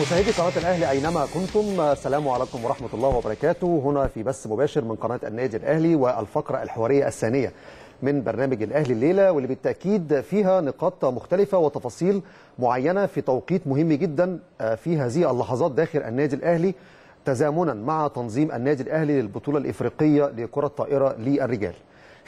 مشاهدي قناة الأهلي أينما كنتم السلام عليكم ورحمة الله وبركاته. هنا في بث مباشر من قناة النادي الأهلي والفقرة الحوارية الثانية من برنامج الأهلي الليلة واللي بالتأكيد فيها نقاط مختلفة وتفاصيل معينة في توقيت مهم جدا في هذه اللحظات داخل النادي الأهلي تزامنا مع تنظيم النادي الأهلي للبطولة الإفريقية لكرة الطائرة للرجال.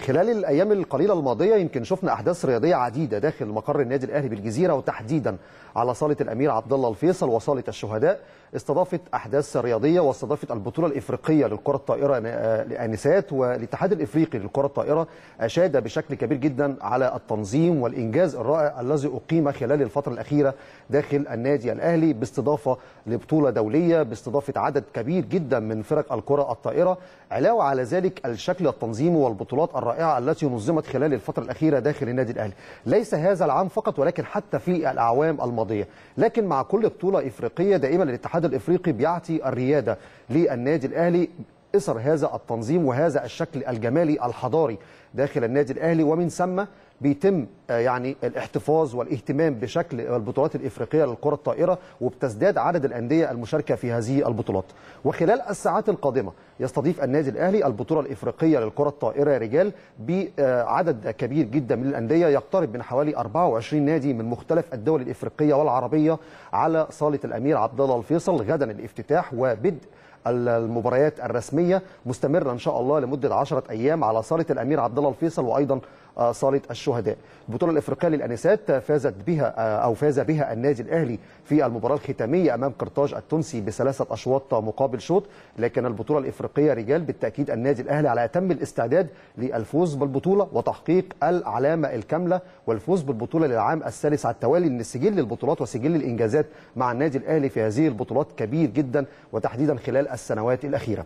خلال الأيام القليلة الماضية يمكن شفنا أحداث رياضية عديدة داخل مقر النادي الأهلي بالجزيرة وتحديدا على صالة الأمير عبد الله الفيصل وصالة الشهداء. استضافت أحداث رياضية واستضافت البطولة الإفريقية للكرة الطائرة للانسات والاتحاد الإفريقي للكرة الطائرة أشاد بشكل كبير جدا على التنظيم والإنجاز الرائع الذي أقيم خلال الفترة الأخيرة داخل النادي الأهلي باستضافة لبطولة دولية باستضافة عدد كبير جدا من فرق الكرة الطائرة علاوة على ذلك الشكل التنظيمي والبطولات الرائعة التي نظمت خلال الفترة الأخيرة داخل النادي الأهلي. ليس هذا العام فقط ولكن حتى في الأعوام الماضية. لكن مع كل بطولة إفريقية دائما الاتحاد الإفريقي بيعطي الريادة للنادي الأهلي إثر هذا التنظيم وهذا الشكل الجمالي الحضاري داخل النادي الأهلي ومن ثم بيتم يعني الاحتفاظ والاهتمام بشكل البطولات الإفريقية للكرة الطائرة وبتزداد عدد الأندية المشاركة في هذه البطولات. وخلال الساعات القادمة يستضيف النادي الأهلي البطولة الإفريقية للكرة الطائرة رجال بعدد كبير جدا من الأندية يقترب من حوالي 24 نادي من مختلف الدول الإفريقية والعربية على صالة الأمير عبد الله الفيصل غدا الافتتاح وبدء المباريات الرسمية مستمرة إن شاء الله لمدة 10 أيام على صالة الأمير عبد الله الفيصل وأيضا صالة الشهداء. البطولة الإفريقية للأنسات فازت بها أو فاز بها النادي الأهلي في المباراة الختامية أمام قرطاج التونسي بثلاثة أشواط مقابل شوط، لكن البطولة الإفريقية رجال بالتأكيد النادي الأهلي على أتم الاستعداد للفوز بالبطولة وتحقيق العلامة الكاملة والفوز بالبطولة للعام الثالث على التوالي ان سجل البطولات وسجل الإنجازات مع النادي الأهلي في هذه البطولات كبير جدا وتحديدا خلال السنوات الأخيرة.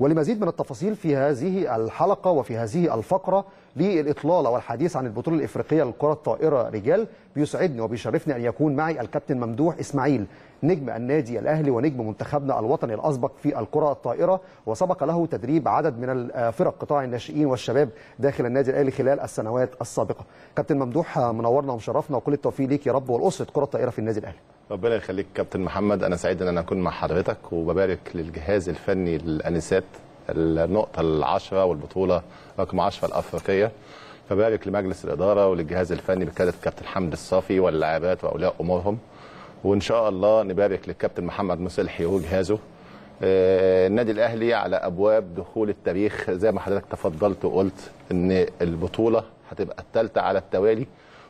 ولمزيد من التفاصيل في هذه الحلقة وفي هذه الفقرة للاطلاله والحديث عن البطولة الإفريقية للكره الطائره رجال بيسعدني وبيشرفني أن يكون معي الكابتن ممدوح إسماعيل. نجم النادي الأهلي ونجم منتخبنا الوطني الأسبق في الكرة الطائرة وسبق له تدريب عدد من فرق قطاع الناشئين والشباب داخل النادي الأهلي خلال السنوات السابقة. كابتن ممدوح منورنا ومشرفنا وكل التوفيق ليك يا رب والأسرة كرة الطائرة في النادي الأهلي. ربنا يخليك كابتن محمد أنا سعيد إن أنا أكون مع حضرتك وببارك للجهاز الفني للأنسات النقطة العشرة والبطولة رقم 10 الأفريقية فبارك لمجلس الإدارة وللجهاز الفني بقياده الكابتن حمد الصافي واللاعبات وأولياء أمورهم وإن شاء الله نبارك للكابتن محمد مصلحي وجهازه. آه النادي الأهلي على أبواب دخول التاريخ. زي ما حضرتك تفضلت وقلت إن البطولة هتبقى الثالثه على التوالي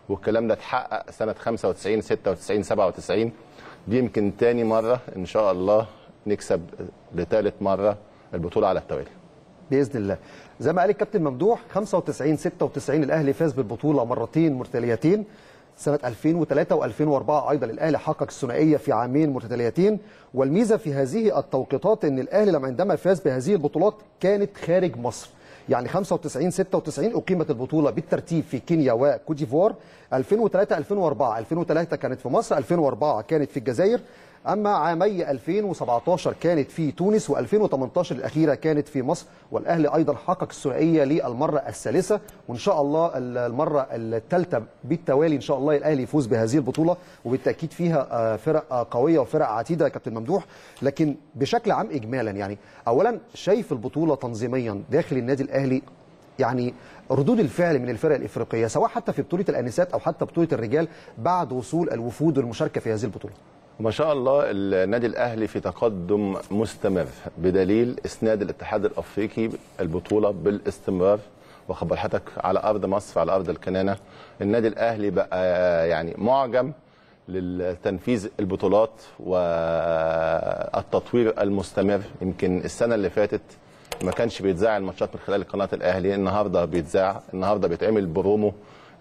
والكلام ده اتحقق سنة 95 96 97 دي يمكن تاني مرة إن شاء الله نكسب لثالث مرة البطولة على التوالي. بإذن الله. زي ما قال الكابتن ممدوح 95 96 الأهلي فاز بالبطولة مرتين متتاليتين سنة 2003 و2004 أيضا الأهلي حقق الثنائية في عامين متتاليتين. والميزة في هذه التوقيتات إن الأهلي لما عندما فاز بهذه البطولات كانت خارج مصر. يعني 95 96 أقيمت البطولة بالترتيب في كينيا وكوت ديفوار. 2003 2004 2003 كانت في مصر 2004 كانت في الجزائر. أما عامي 2017 كانت في تونس و2018 الأخيرة كانت في مصر. والأهلي أيضا حقق الثنائيه للمرة الثالثة. وإن شاء الله المرة الثالثة بالتوالي إن شاء الله الأهلي يفوز بهذه البطولة. وبالتأكيد فيها فرق قوية وفرق عتيدة يا كابتن ممدوح. لكن بشكل عام اجمالا يعني اولا شايف البطولة تنظيميا داخل النادي الأهلي يعني ردود الفعل من الفرق الإفريقية سواء حتى في بطولة الأنسات أو حتى بطولة الرجال بعد وصول الوفود والمشاركة في هذه البطولة؟ ما شاء الله النادي الأهلي في تقدم مستمر بدليل إسناد الاتحاد الأفريقي البطولة بالاستمرار. وخبر حضرتك على أرض مصر على أرض الكنانة. النادي الأهلي بقى يعني معجم للتنفيذ البطولات والتطوير المستمر. يمكن السنة اللي فاتت ما كانش بيتذاع الماتشات من خلال قناة الأهلي النهارده بيتذاع النهارده بيتعمل برومو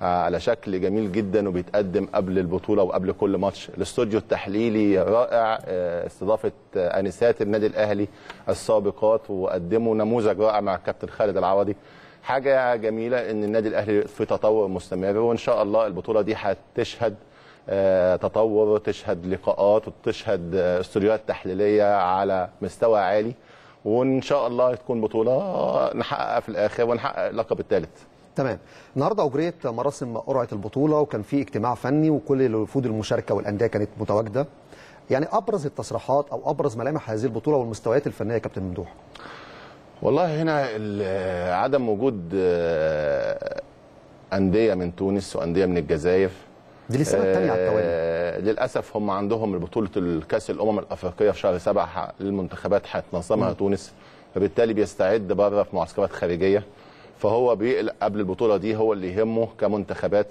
على شكل جميل جدا وبيتقدم قبل البطولة وقبل كل ماتش. الاستوديو التحليلي رائع استضافة أنسات النادي الأهلي السابقات وقدموا نموذج رائع مع الكابتن خالد العوضي. حاجة جميلة إن النادي الأهلي في تطور مستمر وإن شاء الله البطولة دي هتشهد تطور تشهد لقاءات وتشهد استوديوهات تحليلية على مستوى عالي. وإن شاء الله تكون بطولة نحققها في الآخر ونحقق اللقب الثالث. تمام. النهارده أجريت مراسم قرعة البطولة وكان في اجتماع فني وكل الوفود المشاركة والأندية كانت متواجدة. يعني أبرز التصريحات أو أبرز ملامح هذه البطولة والمستويات الفنية يا كابتن ممدوح؟ والله هنا عدم وجود آه، أندية من تونس وأندية من الجزائر دي للسنه الثانية على التوالي. آه، للأسف هم عندهم بطولة الكأس الأمم الأفريقية في شهر سبعة للمنتخبات هتنظمها تونس فبالتالي بيستعد بره في معسكرات خارجية. فهو بيقلق قبل البطولة دي هو اللي يهمه كمنتخبات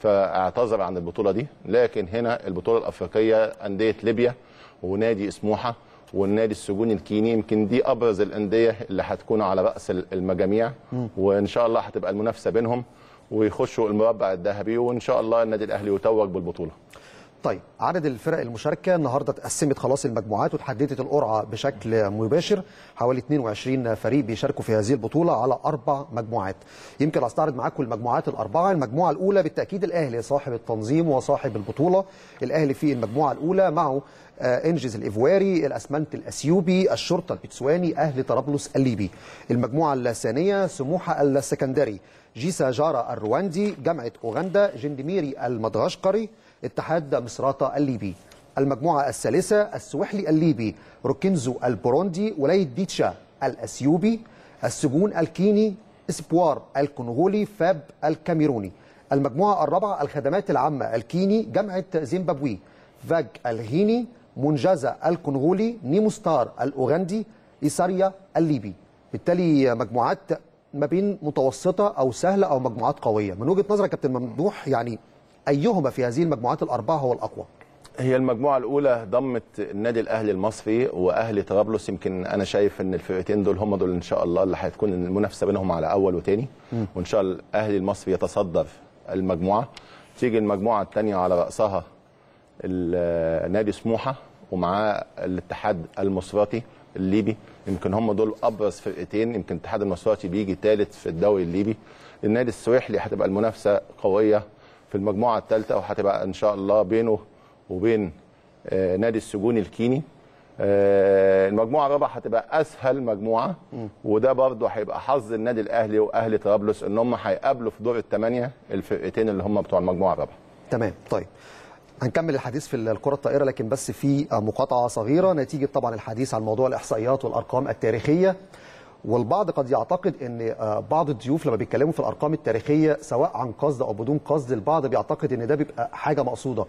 فاعتذر عن البطولة دي. لكن هنا البطولة الأفريقية أندية ليبيا ونادي سموحه والنادي السجوني الكيني يمكن دي أبرز الأندية اللي هتكون على رأس المجاميع. وإن شاء الله هتبقى المنافسة بينهم ويخشوا المربع الذهبي وإن شاء الله النادي الأهلي يتوج بالبطولة. طيب عدد الفرق المشاركة النهارده اتقسمت خلاص المجموعات وتحددت القرعة بشكل مباشر. حوالي 22 فريق بيشاركوا في هذه البطولة على أربع مجموعات. يمكن أستعرض معاكم المجموعات الأربعة. المجموعة الأولى بالتأكيد الأهلي صاحب التنظيم وصاحب البطولة. الأهلي في المجموعة الأولى معه آه، إنجز الايفواري الأسمنت الأثيوبي الشرطة البوتسواني أهل طرابلس الليبي. المجموعة الثانية سموحة السكندري. جيسا جارا الرواندي جامعة أوغندا جندميري المدغشقري اتحاد مصراتة الليبي. المجموعة الثالثة السويحلي الليبي روكينزو البوروندي ولاية ديتشا الأثيوبي السجون الكيني إسبوار الكونغولي FAP الكاميروني. المجموعة الرابعة الخدمات العامة الكيني جامعة زيمبابوي فاج الغيني منجزة الكونغولي نيموستار الأوغندي إيساريا الليبي. بالتالي مجموعات ما بين متوسطة أو سهلة أو مجموعات قوية. من وجهة نظرك كابتن ممدوح يعني أيهما في هذه المجموعات الأربعة هو الأقوى؟ هي المجموعة الأولى ضمت النادي الأهلي المصري وأهلي طرابلس. يمكن أنا شايف إن الفرقتين دول هم دول إن شاء الله اللي هتكون المنافسة بينهم على أول وثاني وإن شاء الله الأهلي المصري يتصدر المجموعة. تيجي المجموعة الثانية على رأسها ال- نادي سموحة ومعاه الاتحاد المصراتي الليبي. يمكن هم دول أبرز فرقتين. يمكن الاتحاد المصراتي بيجي ثالث في الدوري الليبي. النادي السويحلي هتبقى المنافسة قوية. في المجموعة الثالثة وهتبقى إن شاء الله بينه وبين آه، نادي السجون الكيني. آه، المجموعة الرابعة هتبقى أسهل مجموعة وده برضه هيبقى حظ النادي الأهلي وأهلي طرابلس إن هم هيقابلوا في دور الثمانية الفرقتين اللي هم بتوع المجموعة الرابعة. تمام طيب. هنكمل الحديث في الكرة الطائرة لكن بس في مقاطعة صغيرة نتيجة طبعا الحديث عن موضوع الإحصائيات والأرقام التاريخية. والبعض قد يعتقد إن آه، بعض الضيوف لما بيتكلموا في الأرقام التاريخية سواء عن قصد أو بدون قصد البعض بيعتقد إن ده بيبقى حاجة مقصودة.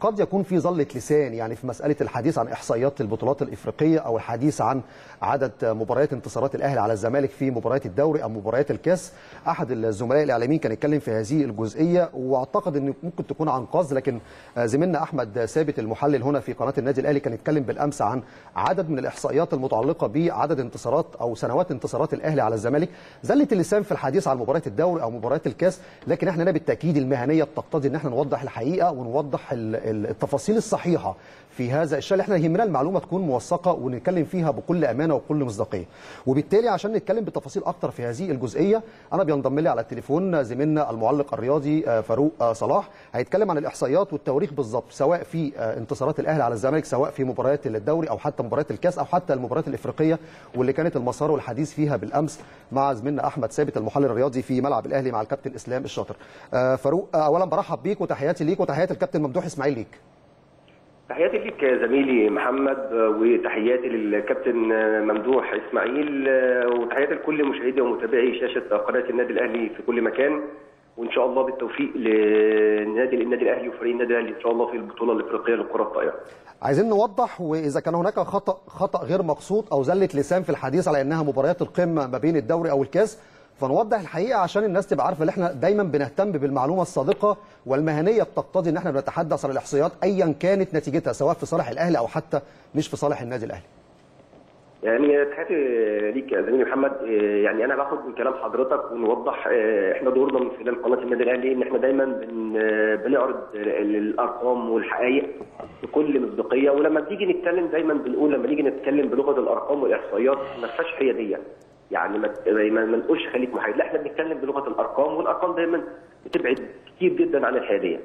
قد يكون في ظلة لسان يعني في مسألة الحديث عن إحصائيات البطولات الإفريقية أو الحديث عن عدد مباريات انتصارات الأهلي على الزمالك في مباريات الدوري أو مباريات الكاس. أحد الزملاء الإعلاميين كان يتكلم في هذه الجزئية وأعتقد أن ممكن تكون عن قصد لكن زميلنا أحمد ثابت المحلل هنا في قناة النادي الأهلي كان يتكلم بالأمس عن عدد من الإحصائيات المتعلقة بعدد انتصارات أو سنوات انتصارات الأهلي على الزمالك. زلة اللسان في الحديث عن مباريات الدوري أو مباريات الكاس لكن إحنا بالتأكيد المهنية بتقتضي أن إحنا نوضح الحقيقة ونوضح ال- التفاصيل الصحيحة. في هذا الشيء إحنا يهمنا المعلومة تكون موثقة ونتكلم فيها بكل أمانة وبكل مصداقية. وبالتالي عشان نتكلم بتفاصيل أكتر في هذه الجزئية أنا بينضم لي على التليفون زميلنا المعلق الرياضي آه، فاروق آه، صلاح. هيتكلم عن الإحصائيات والتواريخ بالظبط سواء في آه، انتصارات الأهلي على الزمالك سواء في مباريات الدوري أو حتى مباريات الكأس أو حتى المباريات الإفريقية واللي كانت المسار والحديث فيها بالأمس مع زميلنا أحمد ثابت المحلل الرياضي في ملعب الأهلي مع الكابتن إسلام الشاطر. فاروق اولا برحب بيك وتحياتي ليك وتحياتي الكابتن ممدوح إسماعيل ليك. تحياتي ليك يا زميلي محمد وتحياتي للكابتن ممدوح إسماعيل وتحياتي لكل مشاهدي ومتابعي شاشة قناة النادي الأهلي في كل مكان وإن شاء الله بالتوفيق لنادي النادي الأهلي وفريق النادي الأهلي إن شاء الله في البطولة الإفريقية للكره الطائرة. عايزين نوضح وإذا كان هناك خطأ خطأ غير مقصود أو زله لسان في الحديث على إنها مباريات القمة ما بين الدوري أو الكاس فنوضح الحقيقة عشان الناس تبقى عارفة ان إحنا دايما بنهتم بالمعلومة الصادقة والمهنية بتقتضي إن إحنا بنتحدث عن الإحصائيات ايا كانت نتيجتها سواء في صالح الأهلي أو حتى مش في صالح النادي الأهلي. يعني تحياتي ليك يا زميلي محمد. يعني أنا باخد من كلام حضرتك ونوضح آه، إحنا دورنا من خلال قناة النادي الأهلي إن إحنا دايما آه، بنعرض ال- الأرقام والحقائق بكل مصداقية. ولما بنيجي نتكلم دايما بنقول لما نيجي نتكلم بلغة الأرقام والإحصائيات ما فيهاش حيادية. يعني ما نقولش خليك محايد. لا إحنا بنتكلم بلغة الأرقام والأرقام دايما بتبعد كتير جدا عن الحيادية.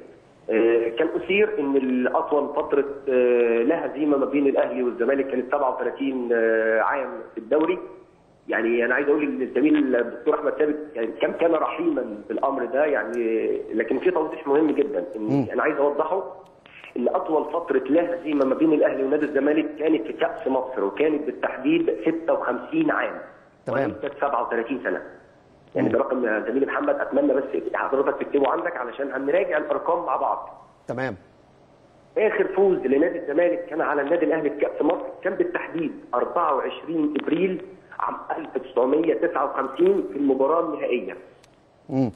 آه، كان أثير إن الأطول فترة آه، لا هزيمه ما بين الأهلي والزمالك كانت 37 آه، عام في الدوري. يعني أنا عايز أقول إن الزميل الدكتور أحمد ثابت يعني كم كان رحيما بالأمر ده يعني لكن في توضيح مهم جدا. إن أنا عايز أوضحه إن أطول فترة لا هزيمه ما بين الأهلي ونادي الزمالك كانت في كأس مصر وكانت بالتحديد 56 عام. تمام. وليست 37 سنة. يعني ده رقم زميلي محمد. أتمنى بس حضرتك تكتبه عندك علشان هنراجع الأرقام مع بعض. تمام. آخر فوز لنادي الزمالك كان على النادي الأهلي في كأس مصر. كان بالتحديد 24 إبريل عام 1959 في المباراة النهائية. مم.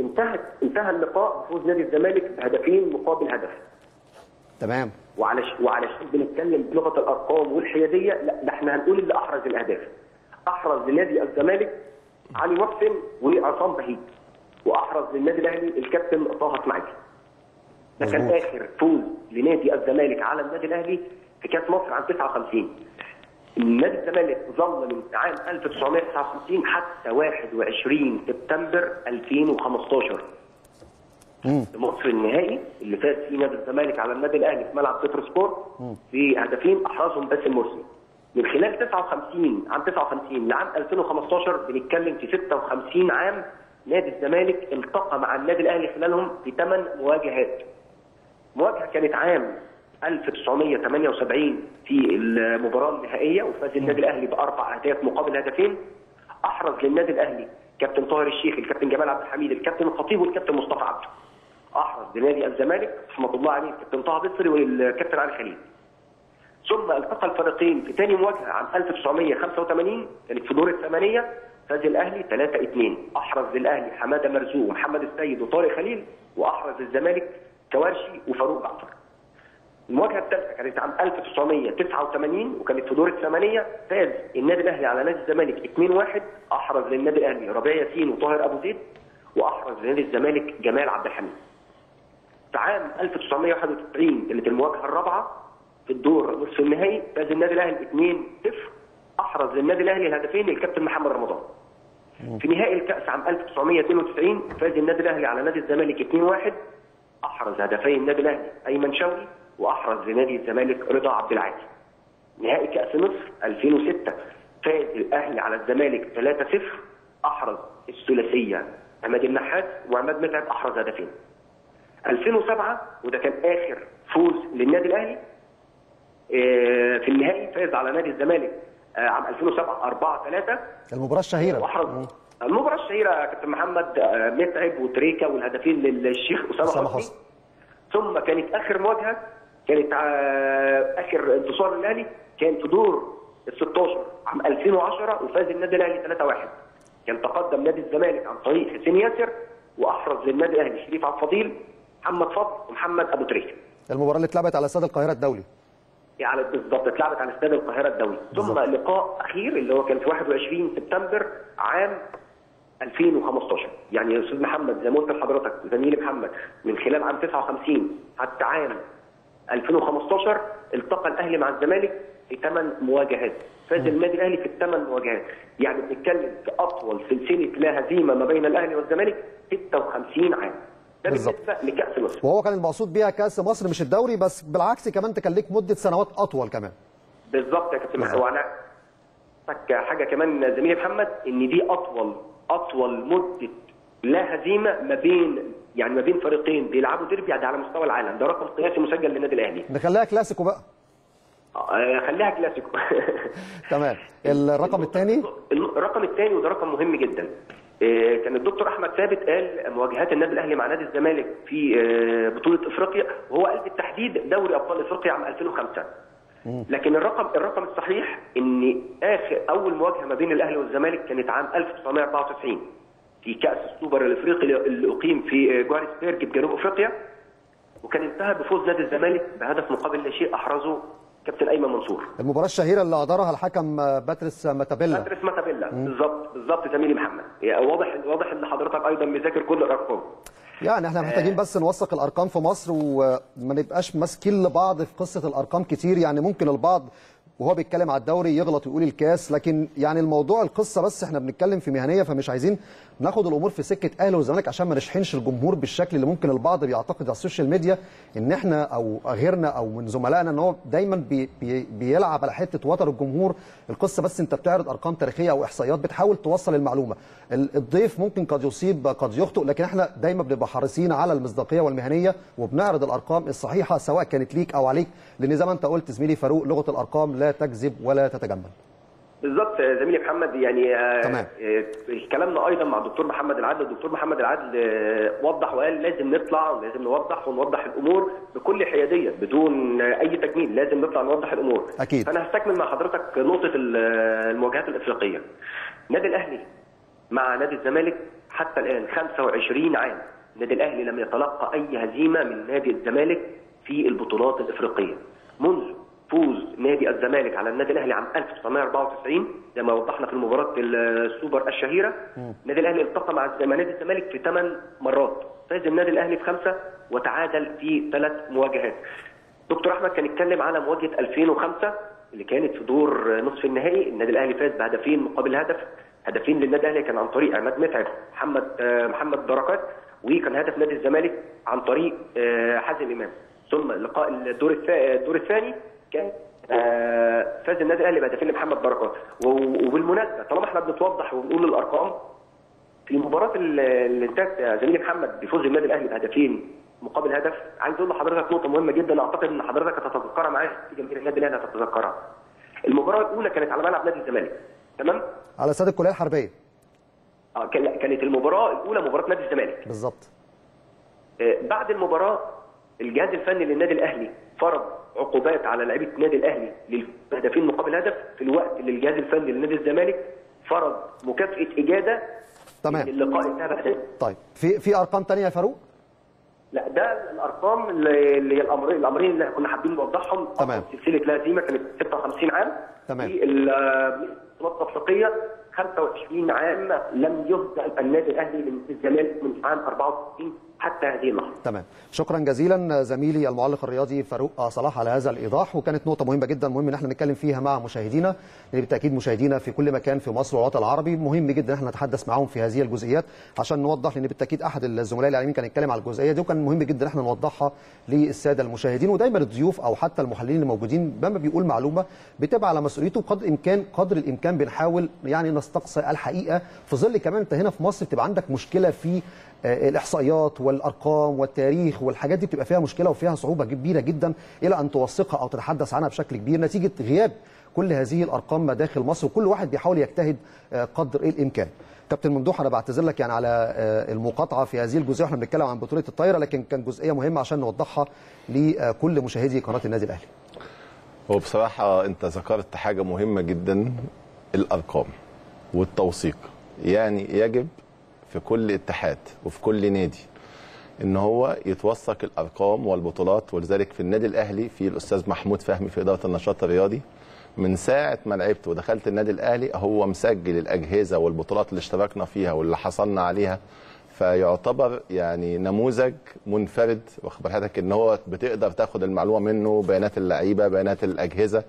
انتهت انتهى اللقاء بفوز نادي الزمالك بهدفين مقابل هدف. تمام. وعلش وعلشان بنتكلم بلغة الأرقام والحيادية لا ده إحنا هنقول اللي أحرز الأهداف. أحرز لنادي الزمالك علي محسن وعصام بهيج وأحرز للنادي الأهلي الكابتن طه اسماعيل ده كان. آخر فوز لنادي الزمالك على النادي الأهلي في كأس مصر عام 59 نادي الزمالك ظل من عام 1959 حتى 21 سبتمبر 2015 مصر النهائي اللي فاز فيه نادي الزمالك على النادي الأهلي في ملعب بترو سبورت في هدفين أحرزهم باسم مرسي. من خلال 59 عام 59 لعام 2015 بنتكلم في 56 عام نادي الزمالك التقى مع النادي الأهلي خلالهم في 8 مواجهات. مواجهة كانت عام 1978 في المباراة النهائية وفاز النادي الأهلي بأربع أهداف مقابل هدفين. أحرز للنادي الأهلي كابتن طاهر الشيخ الكابتن جمال عبد الحميد الكابتن الخطيب والكابتن مصطفى عبده. أحرز لنادي الزمالك رحمة الله عليه الكابتن طه بصري والكابتن علي خليل. ثم التقى الفريقين في ثاني مواجهة عام 1985 كانت في دور الثمانية فاز الأهلي 3-2 أحرز للاهلي حمادة مرزوق ومحمد السيد وطارق خليل وأحرز الزمالك كوارشي وفاروق جعفر المواجهة الثالثة كانت عام 1989 وكانت في دور الثمانية فاز النادي الأهلي على نادي الزمالك 2-1 أحرز للنادي الأهلي ربيع ياسين وطاهر أبو زيد وأحرز لنادي الزمالك جمال عبد الحميد. في عام 1991 كانت المواجهة الرابعة في الدور نصف النهائي فاز النادي الأهلي 2-0 أحرز للنادي الأهلي الهدفين الكابتن محمد رمضان. في نهائي الكأس عام 1992 فاز النادي الأهلي على نادي الزمالك 2-1 أحرز هدفي النادي الأهلي أيمن شوقي وأحرز لنادي الزمالك رضا عبد العال. نهائي كأس مصر 2006 فاز الأهلي على الزمالك 3-0 أحرز الثلاثية عماد النحاس وعماد متعب أحرز هدفين. 2007 وده كان آخر فوز للنادي الأهلي في النهائي فاز على نادي الزمالك آه، عام 2007 4 3 المباراة الشهيرة. واحرز المباراة الشهيرة يا كابتن محمد آه، متعب وتريكا والهدفين للشيخ أسامة حسني. ثم كانت آخر مواجهه كانت آه، آخر انتصار للأهلي كان في دور ال 16 عام 2010 وفاز النادي الأهلي 3 1 كان تقدم نادي الزمالك عن طريق حسين ياسر وأحرز للنادي الأهلي شريف عبد الفضيل محمد فضل ومحمد أبو تريكة. المباراة اللي اتلعبت على استاد القاهرة الدولي. يعني بالضبط اتلعبت على استاد القاهرة الدولي. ثم بالظبط. لقاء أخير اللي هو كان في 21 سبتمبر عام 2015 يعني يا أستاذ محمد زي ما قلت لحضرتك زميلي محمد من خلال عام 59 حتى عام 2015 التقى الأهلي مع الزمالك في ثمان مواجهات. فاز النادي الأهلي في الثمان مواجهات. يعني بنتكلم في أطول سلسلة لا هزيمة ما بين الأهلي والزمالك 56 عام. ده. بالنسبة لكاس مصر. وهو كان المقصود بيها كأس مصر مش الدوري بس بالعكس كمان انت كان ليك مدة سنوات أطول كمان. بالظبط يا كابتن. محمد وأنا حاجة كمان زميلي محمد إن دي أطول أطول مدة لا هزيمة ما بين يعني ما بين فريقين بيلعبوا ديربي يعني على مستوى العالم. ده رقم قياسي مسجل للنادي الأهلي. نخليها كلاسيكو بقى. آه، خليها كلاسيكو. تمام. الرقم الثاني؟ الرقم الثاني وده رقم مهم جدا. كان الدكتور أحمد ثابت قال مواجهات النادي الأهلي مع نادي الزمالك في آه، بطولة إفريقيا وهو قال بالتحديد دوري أبطال إفريقيا عام 2005 لكن الرقم الرقم الصحيح إن آخر أول مواجهة ما بين الأهلي والزمالك كانت عام 1994 في كأس السوبر الإفريقي اللي أقيم في جوهانسبرج بجنوب إفريقيا. وكان انتهى بفوز نادي الزمالك بهدف مقابل لا شيء أحرزه كابتن أيمن منصور. المباراة الشهيرة اللي أدارها الحكم باتريس ماتابيلا. ادرس ماتابيلا. بالظبط بالظبط زميلي محمد. يعني واضح واضح إن حضرتك أيضا مذاكر كل الأرقام. يعني إحنا محتاجين بس نوثق الأرقام في مصر وما نبقاش ماسكين لبعض في قصة الأرقام كتير. يعني ممكن البعض وهو بيتكلم على الدوري يغلط ويقول الكاس لكن يعني الموضوع القصة بس إحنا بنتكلم في مهنية فمش عايزين ناخد الأمور في سكة أهلي وزمالك عشان ما نشحنش الجمهور بالشكل اللي ممكن البعض بيعتقد على السوشيال ميديا إن إحنا أو غيرنا أو من زملائنا إن هو دايما بي بي بيلعب على حتة وتر الجمهور. القصة بس أنت بتعرض أرقام تاريخية أو إحصائيات بتحاول توصل المعلومة. ال- الضيف ممكن قد يصيب قد يخطئ لكن إحنا دايما بنبقى حريصين على المصداقية والمهنية وبنعرض الأرقام الصحيحة سواء كانت ليك أو عليك. لأن زي ما أنت قلت زميلي فاروق لغة الأرقام لا تكذب ولا تتجمل. بالظبط زميلي محمد يعني آه، تمام. آه، كلامنا أيضا مع الدكتور محمد العدل. الدكتور محمد العدل آه، وضح وقال لازم نطلع ولازم نوضح ونوضح الأمور بكل حيادية بدون أي تجميل لازم نطلع نوضح الأمور. أكيد. فأنا هستكمل مع حضرتك نقطة ال- المواجهات الإفريقية. النادي الأهلي مع نادي الزمالك حتى الآن 25 عام. النادي الأهلي لم يتلقى أي هزيمة من نادي الزمالك في البطولات الإفريقية. منذ فوز نادي الزمالك على النادي الأهلي عام 1994 زي ما وضحنا في المباراة السوبر الشهيرة. النادي الأهلي التقى مع نادي الزمالك في ثمان مرات. فاز النادي الأهلي في خمسة وتعادل في ثلاث مواجهات. دكتور أحمد كان اتكلم على مواجهة 2005 اللي كانت في دور نصف النهائي. النادي الأهلي فاز بهدفين مقابل هدف. هدفين للنادي الأهلي كان عن طريق عماد متعب محمد آه، محمد بركات وكان هدف نادي الزمالك عن طريق آه، حازم إمام. ثم لقاء الدور الدور الثاني كان آه، فاز النادي الأهلي بهدفين لمحمد بركات وبالمناسبة طالما إحنا بنتوضح وبنقول الأرقام في مباراة ال- اللي انتهت يا زميلي محمد بفوز النادي الأهلي بهدفين مقابل هدف عايز أقول لحضرتك نقطة مهمة جدا. أعتقد إن حضرتك هتتذكرها معايا. في جماهير النادي الأهلي هتتذكرها. المباراة الأولى كانت على ملعب نادي الزمالك. تمام؟ على استاد الكلية الحربية. كان- كانت المباراة الأولى مباراة نادي الزمالك. بالظبط. آه، بعد المباراة الجهاز الفني للنادي الأهلي فرض عقوبات على لعيبة النادي الأهلي للهدفين مقابل هدف في الوقت اللي الجهاز الفني لنادي الزمالك فرض مكافأة إجادة تمام. للقاء انتهى بهدف طيب. في في أرقام تانية يا فاروق؟ لا ده الأرقام اللي الامرين الأمرين اللي كنا حابين نوضحهم. تمام. سلسلة لا هزيمه كانت 56 عام. تمام. في البطولات الأفريقية 25 عام لم يهزم النادي الأهلي من الزمالك من عام 64 حتى هذه اللحظه تمام. شكرا جزيلا زميلي المعلق الرياضي فاروق صلاح على هذا الإيضاح. وكانت نقطة مهمة جدا مهم إن إحنا نتكلم فيها مع مشاهدينا. لأن بالتأكيد مشاهدينا في كل مكان في مصر والوطن العربي. مهم جدا إن إحنا نتحدث معاهم في هذه الجزئيات عشان نوضح لأن بالتأكيد أحد الزملاء الاعلاميين كان يتكلم على الجزئية دي. وكان مهم جدا إن إحنا نوضحها للسادة المشاهدين. ودايما الضيوف أو حتى المحللين اللي موجودين لما بيقول معلومة بتبقى على مسؤوليته. قدر الامكان قدر الإمكان بنحاول يعني نستقصي الحقيقة. في ظل كمان أنت هنا في مصر بتبقى عندك مشكلة في الإحصائيات والأرقام والتاريخ والحاجات دي بتبقى فيها مشكلة وفيها صعوبة كبيرة جدا إلى أن توثقها أو تتحدث عنها بشكل كبير نتيجة غياب كل هذه الأرقام داخل مصر وكل واحد بيحاول يجتهد آه، قدر الإمكان. كابتن ممدوح أنا بعتذر لك يعني على آه، المقاطعة في هذه الجزئية وإحنا بنتكلم عن بطولة الطايرة لكن كان جزئية مهمة عشان نوضحها لكل مشاهدي قناة النادي الأهلي. هو بصراحة أنت ذكرت حاجة مهمة جدا الأرقام والتوثيق يعني يجب في كل اتحاد وفي كل نادي إن هو يتوثق الأرقام والبطولات ولذلك في النادي الأهلي في الأستاذ محمود فهمي في إدارة النشاط الرياضي من ساعة ما لعبت ودخلت النادي الأهلي هو مسجل الأجهزة والبطولات اللي اشتركنا فيها واللي حصلنا عليها فيعتبر يعني نموذج منفرد واخد بال حضرتك إن هو بتقدر تاخد المعلومة منه بيانات اللعيبة بيانات الأجهزة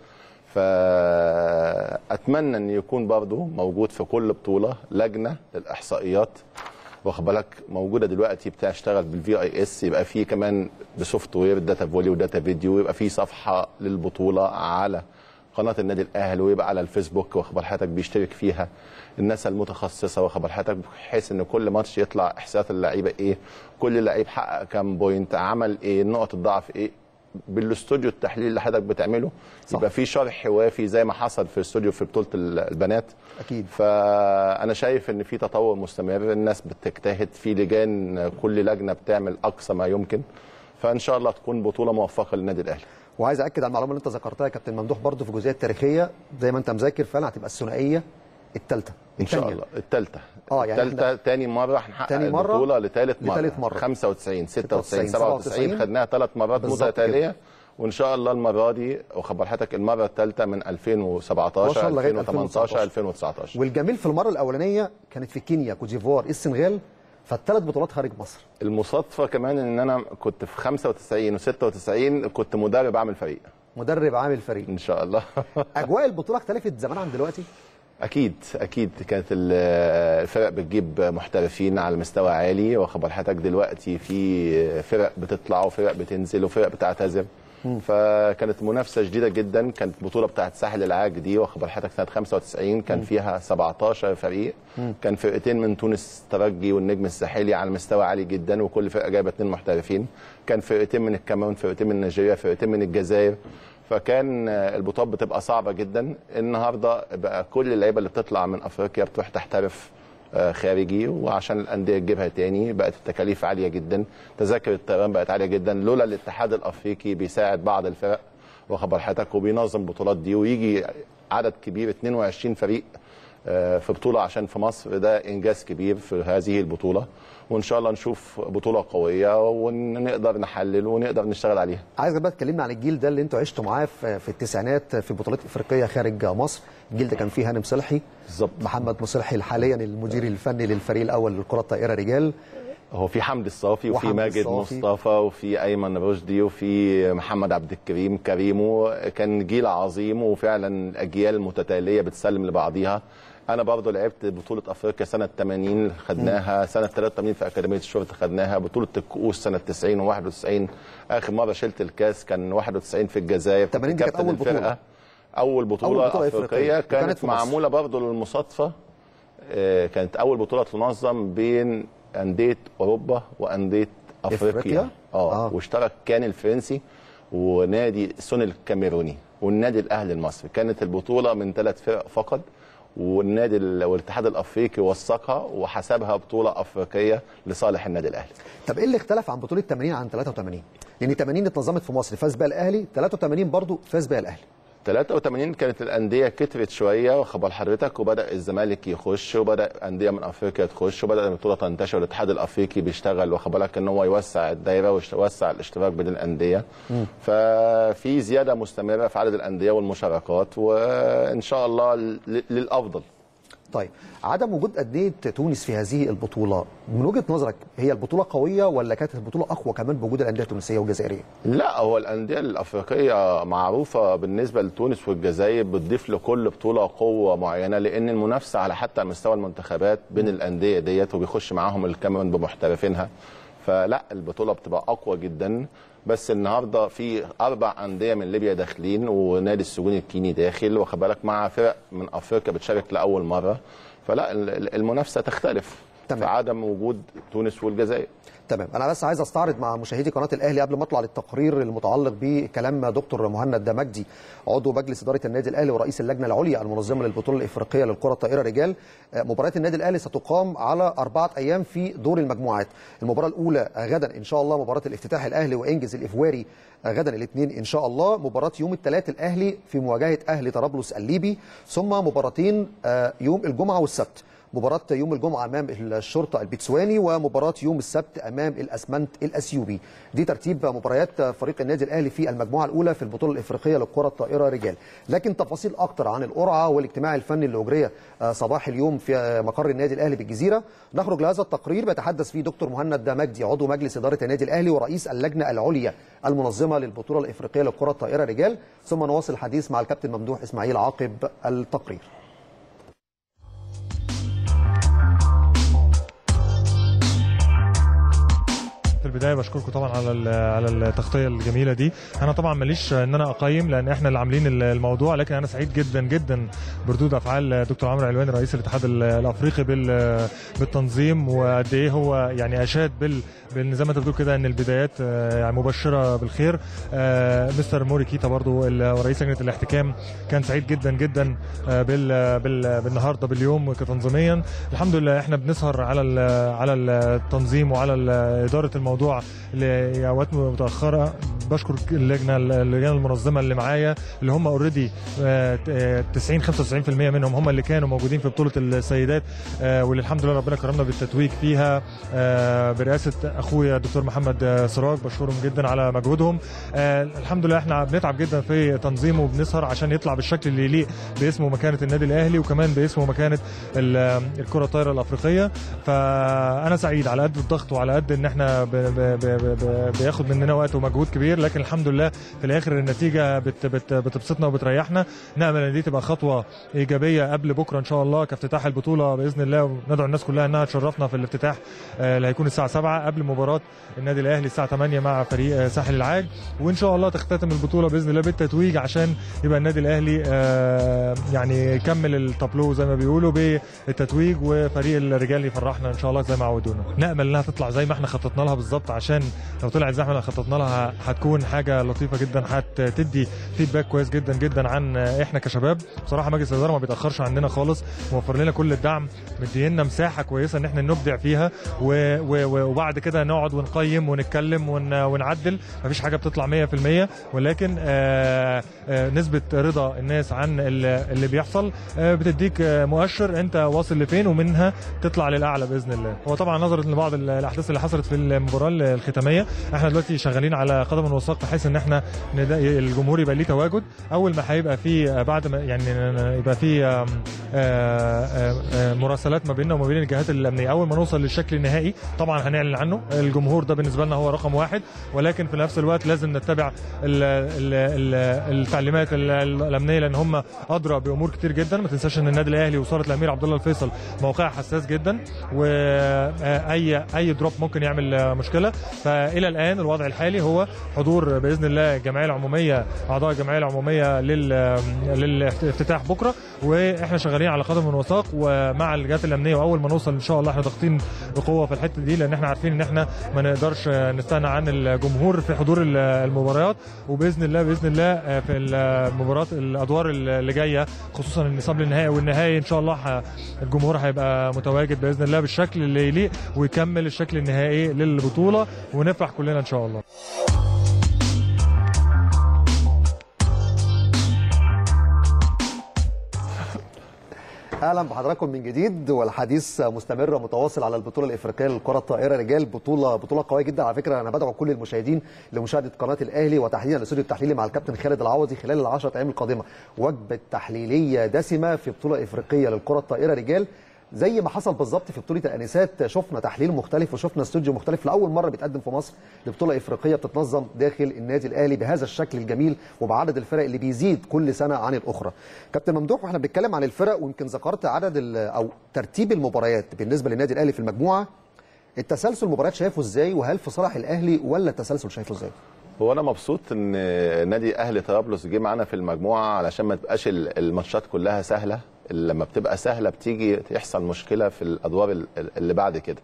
فأتمنى أن يكون برضه موجود في كل بطولة لجنة للإحصائيات. واخد بالك؟ موجودة دلوقتي بتشتغل بال VIS يبقى في كمان ب software Data Volley و Data Video يبقى في صفحة للبطولة على قناة النادي الأهلي ويبقى على الفيسبوك واخد بال حضرتك بيشترك فيها. الناس المتخصصة واخد بال حضرتك بحيث إن كل ماتش يطلع احصائيات اللعيبة إيه؟ كل لعيب حقق كام point عمل إيه؟ نقط الضعف إيه؟ بالاستوديو التحليل اللي حضرتك بتعمله صح. يبقى في شرح وافي زي ما حصل في الاستوديو في بطولة البنات. أكيد. فأنا شايف إن في تطور مستمر الناس بتجتهد في لجان كل لجنة بتعمل أقصى ما يمكن. فإن شاء الله تكون بطولة موفقة للنادي الأهلي. وعايز اكد على المعلومة اللي أنت ذكرتها يا كابتن ممدوح برضو في الجزئية التاريخية. زي ما أنت مذاكر فعلا هتبقى الثنائية الثالثه إن شاء الله. الثالثه آه، يعني الثالثه تاني مرة هنحقق تاني مرة البطولة لثالث مرة. لتالت مرة. 95 96 96 97 خدناها ثلاث مرات متتالية. وإن شاء الله المرة دي بال حضرتك المرة الثالثه من 2017 لغاية 2018 2019 والجميل في المرة الأولانية كانت في كينيا كوت ديفوار السنغال فالثلاث بطولات خارج مصر. المصادفة كمان إن أنا كنت في 95 و96 كنت مدرب اعمل فريق. مدرب عامل فريق. إن شاء الله. أجواء البطولة اختلفت زمان عن دلوقتي؟ أكيد أكيد كانت ال- الفرق بتجيب محترفين على مستوى عالي بال حضرتك دلوقتي في فرق بتطلع وفرق بتنزل وفرق بتعتذر فكانت منافسة شديدة جدا. كانت بطولة بتاعت ساحل العاج دي بال حضرتك سنة 95 كان فيها 17 فريق. كان فرقتين من تونس ترجي والنجم الساحلي على مستوى عالي جدا وكل فرقة جايبة اثنين محترفين. كان فرقتين من الكاميرون فرقتين من نيجيريا فرقتين من الجزائر. فكان البطولات بتبقى صعبة جدا. النهارده بقى كل اللعيبة اللي بتطلع من أفريقيا بتروح تحترف آه، خارجي وعشان الأندية تجيبها تاني. بقت التكاليف عالية جدا. تذاكر الطيران بقت عالية جدا. لولا الاتحاد الأفريقي بيساعد بعض الفرق بال حضرتك وبينظم البطولات دي ويجي عدد كبير 22 فريق في بطولة عشان في مصر. ده إنجاز كبير في هذه البطولة. وإن شاء الله نشوف بطولة قوية ونقدر نحلل ونقدر نشتغل عليها. عايز بقى تكلمنا عن الجيل ده اللي أنتوا عشتوا معاه في التسعينات في بطولات إفريقية خارج مصر. الجيل ده كان فيه هانم صلحي بالظبط. محمد مصلحي حاليا المدير الفني للفريق الأول للكرة الطائرة رجال. هو في حمد الصافي وفي ماجد الصافي. مصطفى وفي أيمن رشدي وفي محمد عبد الكريم كريمو كان جيل عظيم وفعلا أجيال متتالية بتسلم لبعضيها. أنا برضه لعبت بطولة أفريقيا سنة 80 خدناها سنة 83 في أكاديمية الشرطة خدناها بطولة الكؤوس سنة 90 و91 آخر مرة شلت الكاس كان 91 في الجزائر 80 دي كانت بطولة. الفرقة. أول بطولة, أول بطولة أفريقية كانت مصر. معمولة برضه للمصادفة آه، كانت أول بطولة تنظم بين أندية أوروبا وأندية أفريقيا, إفريقيا؟ آه, آه. آه. واشترك كان الفرنسي ونادي سون الكاميروني والنادي الأهلي المصري كانت البطولة من ثلاث فرق فقط والنادي ال- والاتحاد الأفريقي وثقها وحسبها بطولة أفريقية لصالح النادي الأهلي. طب إيه اللي اختلف عن بطولة 80 عن 83 لأن 80 اتنظمت في مصر فاز بيها الأهلي 83 برضو فاز بيها الأهلي. 83 كانت الأندية كترت شوية بال حضرتك وبدأ الزمالك يخش وبدأ أندية من أفريقيا تخش وبدأ البطولة تنتشر الاتحاد الأفريقي بيشتغل واخد بالك إن هو يوسع الدايرة ويوسع الاشتراك بين الأندية. ففي زيادة مستمرة في عدد الأندية والمشاركات وإن شاء الله للأفضل. طيب عدم وجود انديه تونس في هذه البطولة من وجهة نظرك هي البطولة قوية ولا كانت البطولة أقوى كمان بوجود الأندية التونسية والجزائرية؟ لا هو الأندية الأفريقية معروفة بالنسبة لتونس والجزائر بتضيف لكل بطولة قوة معينة لأن المنافسة على حتى مستوى المنتخبات بين الأندية ديت وبيخش معاهم الكاميرون بمحترفينها. فلا البطولة بتبقى أقوى جدا. بس النهارده في أربع أندية من ليبيا داخلين ونادي السجون الكيني داخل واخد بالك مع فرق من أفريقيا بتشارك لأول مرة. فلا ال- ال- المنافسة تختلف. تمام. في عدم وجود تونس والجزائر. تمام. أنا بس عايز أستعرض مع مشاهدي قناة الأهلي قبل ما أطلع للتقرير المتعلق بكلام دكتور مهند مجدي عضو مجلس إدارة النادي الأهلي ورئيس اللجنة العليا المنظمة للبطولة الإفريقية للكرة الطائرة رجال. آه، مباريات النادي الأهلي ستقام على أربعة أيام في دور المجموعات. المباراة الأولى غدا إن شاء الله مباراة الافتتاح الأهلي وإنجز الإفواري غدا الاثنين إن شاء الله. مباراة يوم الثلاث الأهلي في مواجهة أهلي طرابلس الليبي ثم مباراتين آه، يوم الجمعة والسبت. مباراة يوم الجمعة أمام الشرطة البتسواني ومباراة يوم السبت أمام الأسمنت الأثيوبي. دي ترتيب مباريات فريق النادي الأهلي في المجموعة الأولى في البطولة الإفريقية للكرة الطائرة رجال. لكن تفاصيل أكتر عن القرعة والاجتماع الفني اللي أجري آه، صباح اليوم في آه، مقر النادي الأهلي بالجزيرة. نخرج لهذا التقرير. بيتحدث فيه دكتور مهند مجدي عضو مجلس إدارة النادي الأهلي ورئيس اللجنة العليا المنظمة للبطولة الإفريقية للكرة الطائرة رجال. ثم نواصل الحديث مع الكابتن ممدوح إسماعيل عاقب التقرير. البداية بشكركم طبعا على على التغطية الجميلة دي. أنا طبعا ماليش إن أنا أقيم لأن إحنا اللي عاملين ال- الموضوع لكن أنا سعيد جدا جدا بردود أفعال دكتور عمرو علواني رئيس الاتحاد ال- الأفريقي بال- بالتنظيم وقد إيه هو يعني أشاد بال زي ما أنت بتقول كده إن البدايات آه، يعني مبشرة بالخير. آه، مستر موري كيتا برضو رئيس لجنة الاحتكام كان سعيد جدا جدا آه، بال بال بالنهاردة باليوم كتنظيميا. الحمد لله إحنا بنسهر على على التنظيم وعلى إدارة الموضوع. لاوقات متأخرة. بشكر اللجنة اللجنه المنظمة اللي معايا اللي هم already 90 95% منهم هم اللي كانوا موجودين في بطولة السيدات آه، واللي الحمد لله ربنا كرمنا بالتتويج فيها آه، برئاسة أخويا الدكتور محمد آه، سراج. بشكرهم جدا على مجهودهم. الحمد لله إحنا بنتعب جدا في تنظيمه وبنسهر عشان يطلع بالشكل اللي يليق باسمه ومكانه النادي الأهلي وكمان باسمه ومكانه ال- الكرة الطايرة الأفريقية. فأنا سعيد على قد الضغط وعلى قد إن إحنا بياخد مننا وقت ومجهود كبير لكن الحمد لله في الآخر النتيجة بت بت بتبسطنا وبتريحنا. نامل إن دي تبقى خطوة إيجابية قبل بكرة إن شاء الله كافتتاح البطولة بإذن الله وندعو الناس كلها إنها تشرفنا في الافتتاح آه، اللي هيكون الساعة 7 قبل مباراة النادي الأهلي الساعة 8 مع فريق آه، ساحل العاج. وإن شاء الله تختتم البطولة بإذن الله بالتتويج عشان يبقى النادي الأهلي آه، يعني يكمل التابلو زي ما بيقولوا بالتتويج وفريق الرجال يفرحنا إن شاء الله زي ما عودونا. نأمل إنها تطلع زي ما إحنا خططنا لها بالظبط. عشان لو طلعت ما إحنا خططنا لها هتكون حاجة لطيفة جدا هتدي فيدباك كويس جدا جدا عن إحنا كشباب. بصراحة مجلس الإدارة ما بيتأخرش عننا خالص موفر لنا كل الدعم مدينا مساحة كويسة إن إحنا نبدع فيها و- و- وبعد كده نقعد ونقيم ونتكلم ون- ونعدل. مفيش حاجة بتطلع 100% ولكن آه، آه، نسبة رضا الناس عن ال- اللي بيحصل آه، بتديك مؤشر أنت واصل لفين ومنها تطلع للأعلى بإذن الله. هو طبعا نظرا لبعض ال- الأحداث اللي حصلت في المباراة الختامية. إحنا دلوقتي شغالين على قدم وساق بحيث إن إحنا الجمهور يبقى ليه تواجد. أول ما هيبقى في بعد ما يعني يبقى في آه، آه، آه، مراسلات ما بيننا وما بين الجهات الأمنية. أول ما نوصل للشكل النهائي طبعا هنعلن عنه. الجمهور ده بالنسبة لنا هو رقم واحد. ولكن في نفس الوقت لازم نتبع ال ال ال التعليمات ال- ال- الأمنية لأن هم أدرى بأمور كتير جدا. ما تنساش إن النادي الأهلي وصاله الأمير عبد الله الفيصل موقعها حساس جدا. وأي أي دروب ممكن يعمل آه، مشكلة. فإلى الآن الوضع الحالي هو حضور بإذن الله الجمعيه العمومية أعضاء الجمعية العمومية لل للافتتاح بكرة. وإحنا شغالين على قدم وساق ومع الجهات الأمنية وأول ما نوصل إن شاء الله إحنا ضاغطين بقوة في الحتة دي لأن إحنا عارفين إن إحنا ما نقدرش نستغنى عن الجمهور في حضور المباريات. وبإذن الله بإذن الله في المباراه الأدوار اللي جاية خصوصا النصاب للنهائي والنهائي إن شاء الله الجمهور هيبقى متواجد بإذن الله بالشكل اللي يليق ويكمل الشكل النهائي للبطولة. ونفرح كلنا إن شاء الله. أهلا بحضراتكم من جديد والحديث مستمر ومتواصل على البطولة الإفريقية للكره الطائرة رجال بطولة بطولة قوية جدا. على فكرة أنا بدعو كل المشاهدين لمشاهدة قناة الأهلي وتحديدا الاستوديو التحليلي مع الكابتن خالد العوضي خلال العشرة أيام القادمة. وجبة تحليلية دسمة في بطولة إفريقية للكرة الطائرة رجال زي ما حصل بالظبط في بطولة الأنسات. شفنا تحليل مختلف وشفنا استوديو مختلف. لأول مرة بيتقدم في مصر لبطولة إفريقية بتتنظم داخل النادي الأهلي بهذا الشكل الجميل وبعدد الفرق اللي بيزيد كل سنة عن الأخرى. كابتن ممدوح وإحنا بنتكلم عن الفرق ويمكن ذكرت عدد أو ترتيب المباريات بالنسبة للنادي الأهلي في المجموعة. التسلسل المباريات شايفه إزاي؟ وهل في صالح الأهلي ولا التسلسل شايفه إزاي؟ هو أنا مبسوط إن نادي أهلي طرابلس جه معانا في المجموعة علشان ما تبقاش ال- الماتشات كلها سهلة. لما بتبقى سهلة بتيجي يحصل مشكلة في الأدوار ال- اللي بعد كده.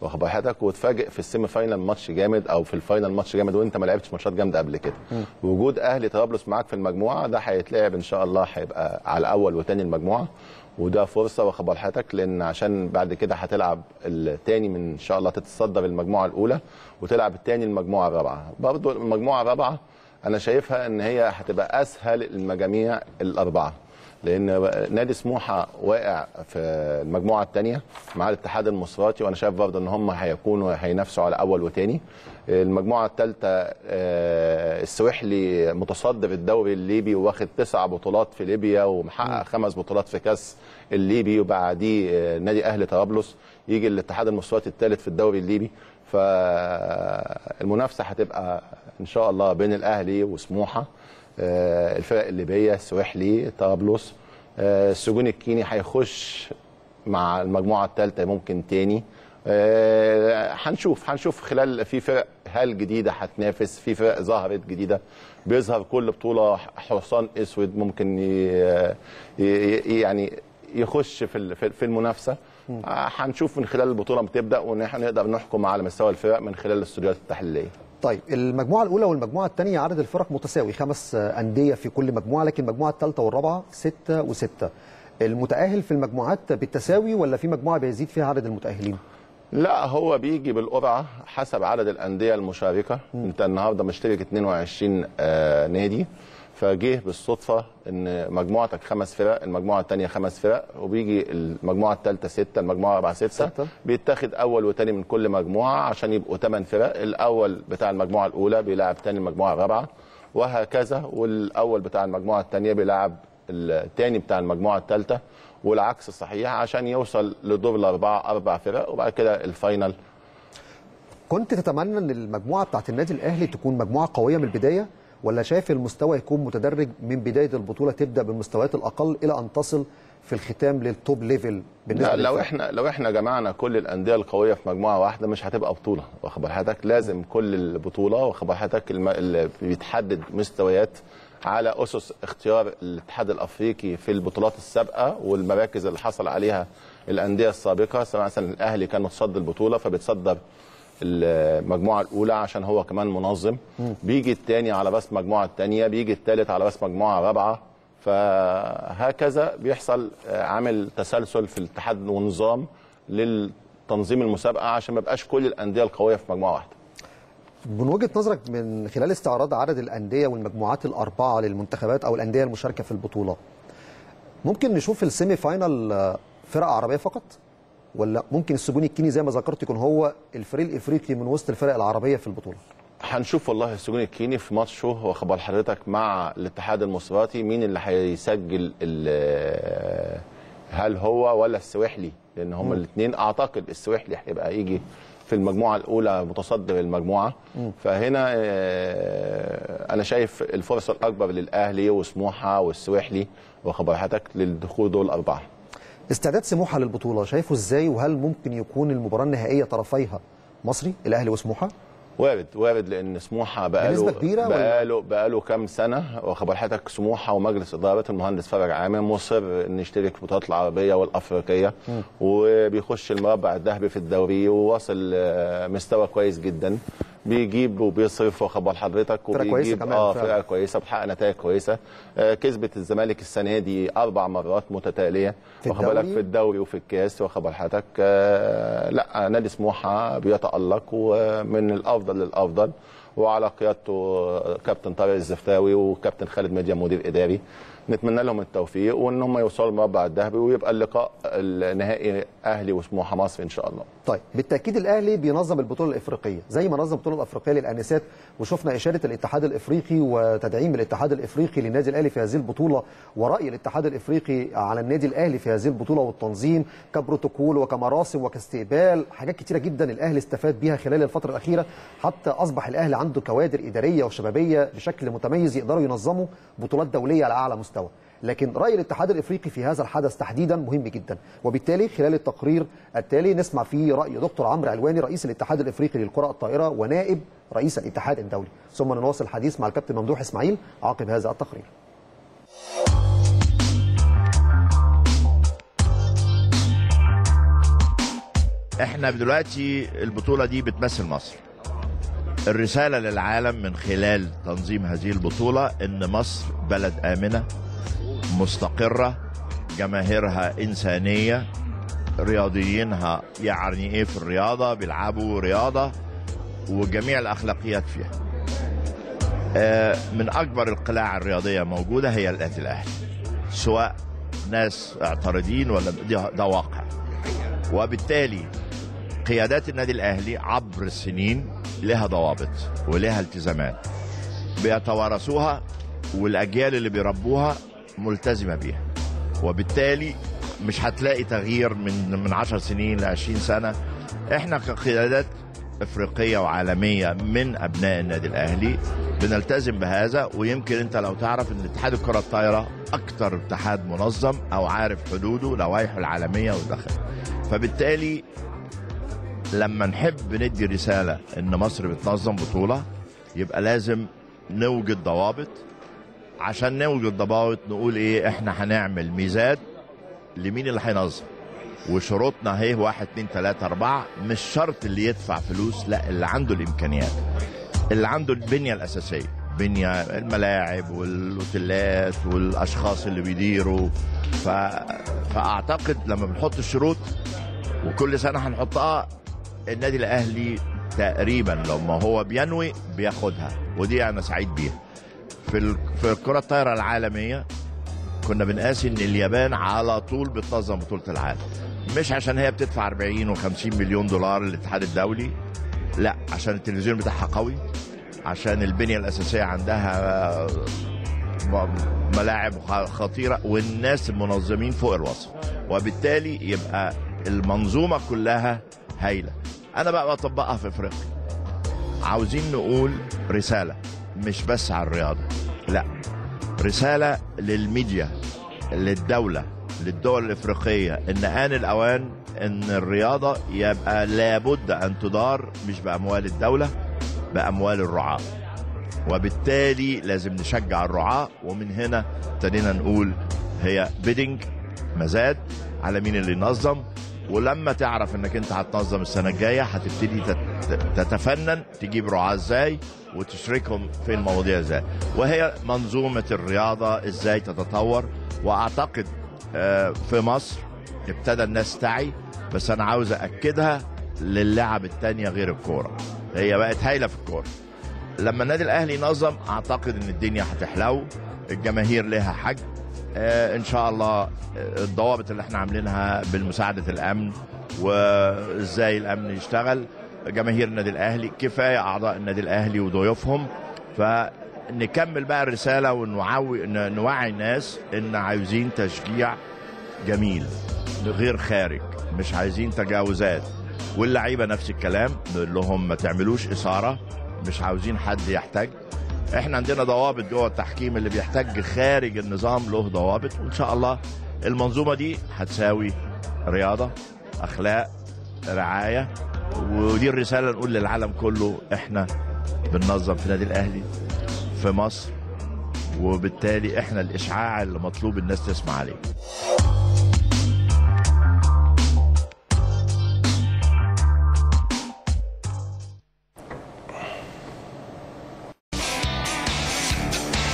واخد حضرتك وتفاجئ في ال semi-final ماتش جامد أو في ال final ماتش جامد وأنت ما لعبتش ماتشات جامدة قبل كده. وجود أهلي طرابلس معاك في المجموعة ده هيتلعب إن شاء الله هيبقى على اول وتاني المجموعة. وده فرصة واخد حضرتك لأن عشان بعد كده هتلعب التاني من إن شاء الله تتصدر المجموعة الأولى وتلعب التاني المجموعة الرابعة. برضو المجموعة الرابعة أنا شايفها إن هي هتبقى أسهل المجاميع الأربعة. لأن نادي سموحة واقع في المجموعة الثانية مع الاتحاد المصراتي وأنا شايف برضه إن هم هيكونوا هينافسوا على أول وثاني المجموعة الثالثه السويحلي متصدر الدوري الليبي واخد تسع بطولات في ليبيا ومحقق خمس بطولات في كأس الليبي وبعديه آه، نادي أهلي طرابلس يجي الاتحاد المصراتي الثالث في الدوري الليبي. فالمنافسة هتبقى إن شاء الله بين الأهلي وسموحة. آه، الفرق الليبية السويحلي طرابلس آه، السجون الكيني هيخش مع المجموعة الثالثه ممكن تاني. آه، هنشوف هنشوف خلال في فرق هل جديدة هتنافس في فرق ظهرت جديدة. بيظهر كل بطولة حصان أسود ممكن يعني يخش في في المنافسة. آه، هنشوف من خلال البطولة بتبدأ ونحن نقدر نحكم على مستوى الفرق من خلال الاستوديوهات التحليلية. طيب المجموعة الأولى والمجموعة الثانية عدد الفرق متساوي خمس أندية في كل مجموعة لكن المجموعة الثالثة والرابعة ستة وستة. المتأهل في المجموعات بالتساوي ولا في مجموعة بيزيد فيها عدد المتأهلين؟ لا هو بيجي بالقرعة حسب عدد الأندية المشاركة. أنت النهارده مشترك 22 آه نادي. فجه بالصدفة إن مجموعتك خمس فرق المجموعة الثانية خمس فرق وبيجي المجموعة الثالثه ستة المجموعة الرابعة ستة ستة. بيتاخد أول وثاني من كل مجموعة عشان يبقوا ثمان فرق. الأول بتاع المجموعة الأولى بيلعب ثاني المجموعة الرابعة وهكذا. والأول بتاع المجموعة الثانية بيلعب الثاني بتاع المجموعة الثالثه والعكس صحيح عشان يوصل لدور الأربعة أربع فرق وبعد كده ال final. كنت تتمنى إن المجموعة بتاعت النادي الأهلي تكون مجموعة قوية من البداية؟ ولا شايف المستوى يكون متدرج من بداية البطولة تبدأ بالمستويات الأقل إلى أن تصل في الختام لل top level بالنسبة لا لو للفرق؟ إحنا لو إحنا جمعنا كل الأندية القوية في مجموعة واحدة مش هتبقى بطولة واخد بال حضرتك لازم كل البطولة واخد بال حضرتك اللي بيتحدد مستويات على أسس اختيار الاتحاد الأفريقي في البطولات السابقة والمراكز اللي حصل عليها الأندية السابقة. سواء مثلا الأهلي كان متصدر البطولة فبيتصدر المجموعة الأولى عشان هو كمان منظم. بيجي الثاني على راس المجموعه الثانية بيجي الثالث على راس مجموعة رابعة. فهكذا بيحصل عامل تسلسل في الاتحاد ونظام للتنظيم المسابقة عشان ما يبقاش كل الأندية القوية في مجموعة واحدة. من وجهة نظرك من خلال استعراض عدد الأندية والمجموعات الأربعة للمنتخبات أو الأندية المشاركة في البطولة ممكن نشوف ال semi-final آه، فرق عربية فقط؟ ولا ممكن السجون الكيني زي ما ذكرت يكون هو الفريق الإفريقي من وسط الفرق العربية في البطولة؟ هنشوف والله السجون الكيني في ماتشه بال حضرتك مع الاتحاد المصراتي مين اللي هيسجل هل هو ولا السواحلي؟ لأن هما الاثنين أعتقد السواحلي هيبقى يجي في المجموعة الأولى متصدر المجموعة. فهنا آه، أنا شايف الفرصه الأكبر للأهلي وسموحة والسواحلي واخد بال حضرتك للدخول دول الاربعه استعداد سموحة للبطولة شايفه إزاي؟ وهل ممكن يكون المباراة النهائية طرفيها مصري الأهلي وسموحة؟ وارد وارد لأن سموحة بقاله كبيرة؟ بقاله بقاله كام سنة واخد بال حضرتك سموحة ومجلس إدارة المهندس فرج عامر مصر إن يشترك في البطولات العربية والأفريقية وبيخش المربع الذهبي في الدوري وواصل آه، مستوى كويس جدا. بيجيب وبيصرف واخد بال حضرتك وبيجيب آه. فرقة كويسة بتحقق نتائج كويسة. آه، كسبت الزمالك السنة دي أربع مرات متتالية. واخد بالك؟ في الدوري وفي الكاس واخد بال حضرتك؟ آه، لا نادي سموحة بيتألق ومن الأفضل للأفضل. وعلى قيادته كابتن طارق الزفتاوي وكابتن خالد ميديا مدير إداري. نتمنى لهم التوفيق وإن هم يوصلوا المربع الذهبي ويبقى اللقاء النهائي أهلي وسموحة مصر إن شاء الله. طيب بالتأكيد الأهلي بينظم البطولة الإفريقية زي ما نظم البطولة الأفريقية للأنسات وشفنا اشاده الاتحاد الإفريقي وتدعيم الاتحاد الإفريقي للنادي الأهلي في هذه البطولة ورأي الاتحاد الإفريقي على النادي الأهلي في هذه البطولة والتنظيم كبروتوكول وكمراسم وكاستقبال حاجات كتيرة جدا الأهلي استفاد بيها خلال الفترة الأخيرة حتى أصبح الأهلي عنده كوادر إدارية وشبابية بشكل متميز يقدروا ينظموا بطولات دولية على أعلى مستوى. لكن رأي الاتحاد الإفريقي في هذا الحدث تحديدا مهم جدا. وبالتالي خلال التقرير التالي نسمع فيه رأي دكتور عمرو علواني رئيس الاتحاد الإفريقي للكرة الطائرة ونائب رئيس الاتحاد الدولي. ثم نواصل الحديث مع الكابتن ممدوح إسماعيل عقب هذا التقرير. إحنا دلوقتي البطولة دي بتمثل مصر. الرسالة للعالم من خلال تنظيم هذه البطولة إن مصر بلد آمنة مستقرة جماهيرها إنسانية رياضيينها يعني إيه في الرياضة بيلعبوا رياضة وجميع الأخلاقيات فيها. آه، من أكبر القلاع الرياضية موجودة هي النادي الأهلي سواء ناس اعتراضين ولا ده واقع. وبالتالي قيادات النادي الأهلي عبر السنين لها ضوابط ولها التزامات. بيتوارثوها والأجيال اللي بيربوها ملتزمة بيها. وبالتالي مش هتلاقي تغيير من من 10 سنين ل 20 سنة. إحنا كقيادات إفريقية وعالمية من أبناء النادي الأهلي بنلتزم بهذا. ويمكن أنت لو تعرف إن اتحاد الكرة الطايرة أكتر اتحاد منظم أو عارف حدوده لوائحه العالمية والداخل فبالتالي لما نحب ندي رسالة إن مصر بتنظم بطولة يبقى لازم نوجد ضوابط عشان نوجد ضوابط نقول إيه إحنا هنعمل ميزات لمين اللي هينظم. وشروطنا أهي واحد اتنين تلاتة أربعة مش شرط اللي يدفع فلوس لا اللي عنده الإمكانيات. اللي عنده البنية الأساسية بنية الملاعب والأوتيلات والأشخاص اللي بيديروا. ف... فأعتقد لما بنحط الشروط وكل سنة هنحطها النادي الأهلي تقريبا لما هو بينوي بياخدها ودي أنا سعيد بيها. في. في الكرة الطايرة العالمية كنا بنقاسي ان اليابان على طول بتنظم بطولة العالم. مش عشان هي بتدفع 40 و50 مليون دولار للاتحاد الدولي لا عشان التلفزيون بتاعها قوي عشان البنية الأساسية عندها م- ملاعب خطيرة والناس المنظمين فوق الوصف. وبالتالي يبقى المنظومة كلها هايلة. أنا بقى بطبقها في إفريقيا. عاوزين نقول رسالة. مش بس على الرياضة لا. رسالة للميديا للدولة للدول الإفريقية إن آن الأوان إن الرياضة يبقى لابد أن تدار مش بأموال الدولة بأموال الرعاة. وبالتالي لازم نشجع الرعاة ومن هنا ابتدينا نقول هي بيدنج مزاد على مين اللي ينظم ولما تعرف انك انت هتنظم السنة الجاية هتبتدي تت- تتفنن تجيب رعاة إزاي وتشركهم في المواضيع إزاي. وهي منظومة الرياضة إزاي تتطور. وأعتقد آه، في مصر ابتدى الناس تعي بس أنا عاوز اكدها للعب التانية غير الكورة. هي بقت هايلة في الكورة. لما النادي الأهلي ينظم أعتقد إن الدنيا هتحلو الجماهير لها حج. آه إن شاء الله آه، الضوابط اللي إحنا عاملينها بالمساعدة الأمن وإزاي الأمن يشتغل. جماهير النادي الأهلي كفاية أعضاء النادي الأهلي وضيوفهم. فنكمل بقى الرسالة ونوعي نوعي الناس إن عايزين تشجيع جميل غير خارج مش عايزين تجاوزات. واللعيبة نفس الكلام نقول لهم ما تعملوش إثارة مش عاوزين حد يحتاج. إحنا عندنا ضوابط جوه التحكيم اللي بيحتاج خارج النظام له ضوابط وإن شاء الله المنظومة دي هتساوي رياضة أخلاق رعاية ودي الرسالة نقول للعالم كله إحنا بننظم في النادي الأهلي في مصر وبالتالي إحنا الإشعاع اللي مطلوب الناس تسمع عليه.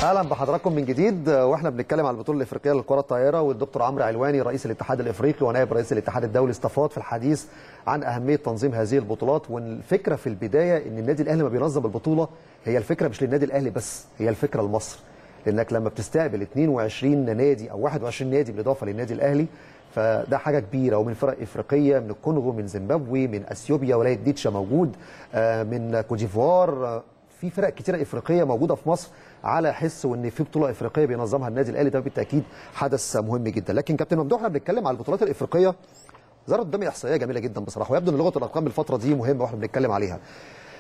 أهلا بحضراتكم من جديد. وإحنا بنتكلم على البطولة الإفريقية للكرة الطائرة والدكتور عمرو علواني رئيس الاتحاد الإفريقي ونائب رئيس الاتحاد الدولي استفاض في الحديث عن أهمية تنظيم هذه البطولات. والفكرة في البداية إن النادي الأهلي ما بينظم البطولة هي الفكرة مش للنادي الأهلي بس هي الفكرة لمصر. لأنك لما بتستقبل 22 نادي أو 21 نادي بالإضافة للنادي الأهلي فده حاجة كبيرة. ومن فرق إفريقية من الكونغو من زيمبابوي من أثيوبيا ولاية ديتشا موجود آه، من كوتيفوار آه، في فرق كتيرة إفريقية موجودة في مصر على حس وإن في بطولة إفريقية بينظمها النادي الأهلي ده بالتأكيد حدث مهم جدا. لكن كابتن ممدوح إحنا بنتكلم على البطولات الإفريقية. ظهرت قدامي احصائيه جميلة جدا بصراحة ويبدو إن لغة الأرقام الفترة دي مهمة وإحنا بنتكلم عليها.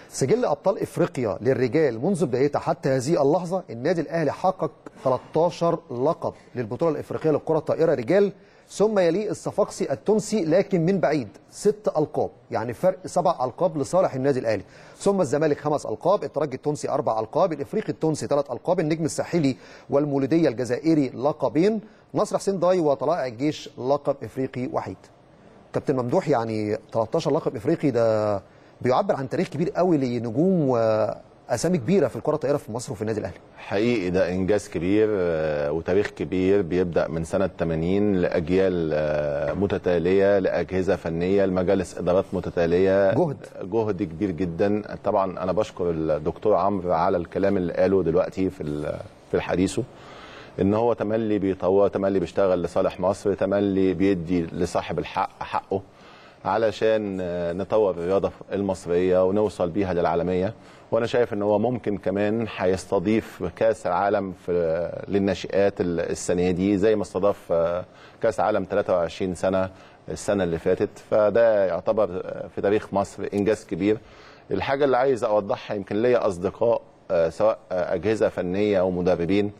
سجل أبطال إفريقيا للرجال منذ بدايتها حتى هذه اللحظة النادي الأهلي حقق 13 لقب للبطولة الإفريقية للكرة الطائرة رجال ثم يليه الصفاقسي التونسي لكن من بعيد. ست ألقاب يعني فرق سبع ألقاب لصالح النادي الأهلي. ثم الزمالك خمس ألقاب الترجي التونسي أربع ألقاب الإفريقي التونسي ثلاث ألقاب النجم الساحلي والمولودية الجزائري لقبين نصر حسين داي وطلائع الجيش لقب إفريقي وحيد. كابتن ممدوح يعني 13 لقب إفريقي ده بيعبر عن تاريخ كبير قوي لنجوم واسامي كبيرة في الكرة الطائرة في مصر وفي النادي الأهلي. حقيقي ده إنجاز كبير آه، وتاريخ كبير بيبدأ من سنة 80 لأجيال آه، متتالية لأجهزة فنية لمجالس إدارات متتالية. جهد. جهد كبير جدا. طبعا أنا بشكر الدكتور عمرو على الكلام اللي قاله دلوقتي في في حديثه إن هو تملي بيطور تملي بيشتغل لصالح مصر تملي بيدي لصاحب الحق حقه علشان آه، نطور الرياضة المصرية ونوصل بيها للعالمية. وأنا شايف إن هو ممكن كمان هيستضيف كأس العالم في للناشئات ال- السنة دي زي ما استضاف آه، كأس عالم 23 سنة السنة اللي فاتت. فده يعتبر آه، في تاريخ مصر إنجاز كبير. الحاجة اللي عايز أوضحها يمكن ليا أصدقاء آه، سواء أجهزة فنية أو مدربين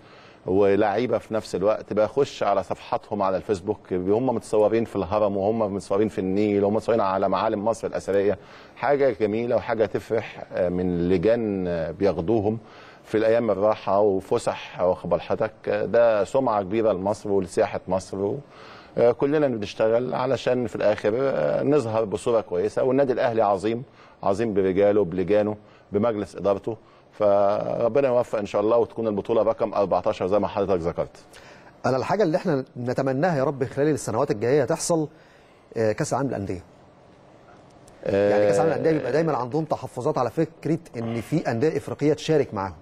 ولاعيبه في نفس الوقت بخش على صفحاتهم على الفيسبوك هم متصورين في الهرم وهم متصورين في النيل وهم متصورين على معالم مصر الأثرية. حاجة جميلة وحاجة تفرح آه، من لجان آه، بياخدوهم في الأيام الراحة وفسح واخد بال حضرتك آه، ده سمعة كبيرة لمصر ولسياحة مصر كلنا بنشتغل علشان في الآخر نظهر بصورة كويسة. والنادي الأهلي عظيم عظيم برجاله بلجانه بمجلس إدارته. فربنا يوفق إن شاء الله وتكون البطولة رقم 14 زي ما حضرتك ذكرت. أنا الحاجة اللي إحنا نتمناها يا رب خلال السنوات الجاية تحصل آه، كأس العالم للأندية. يعني كأس العالم للأندية بيبقى دايما عندهم تحفظات على فكرة إن في أندية إفريقية تشارك معاهم.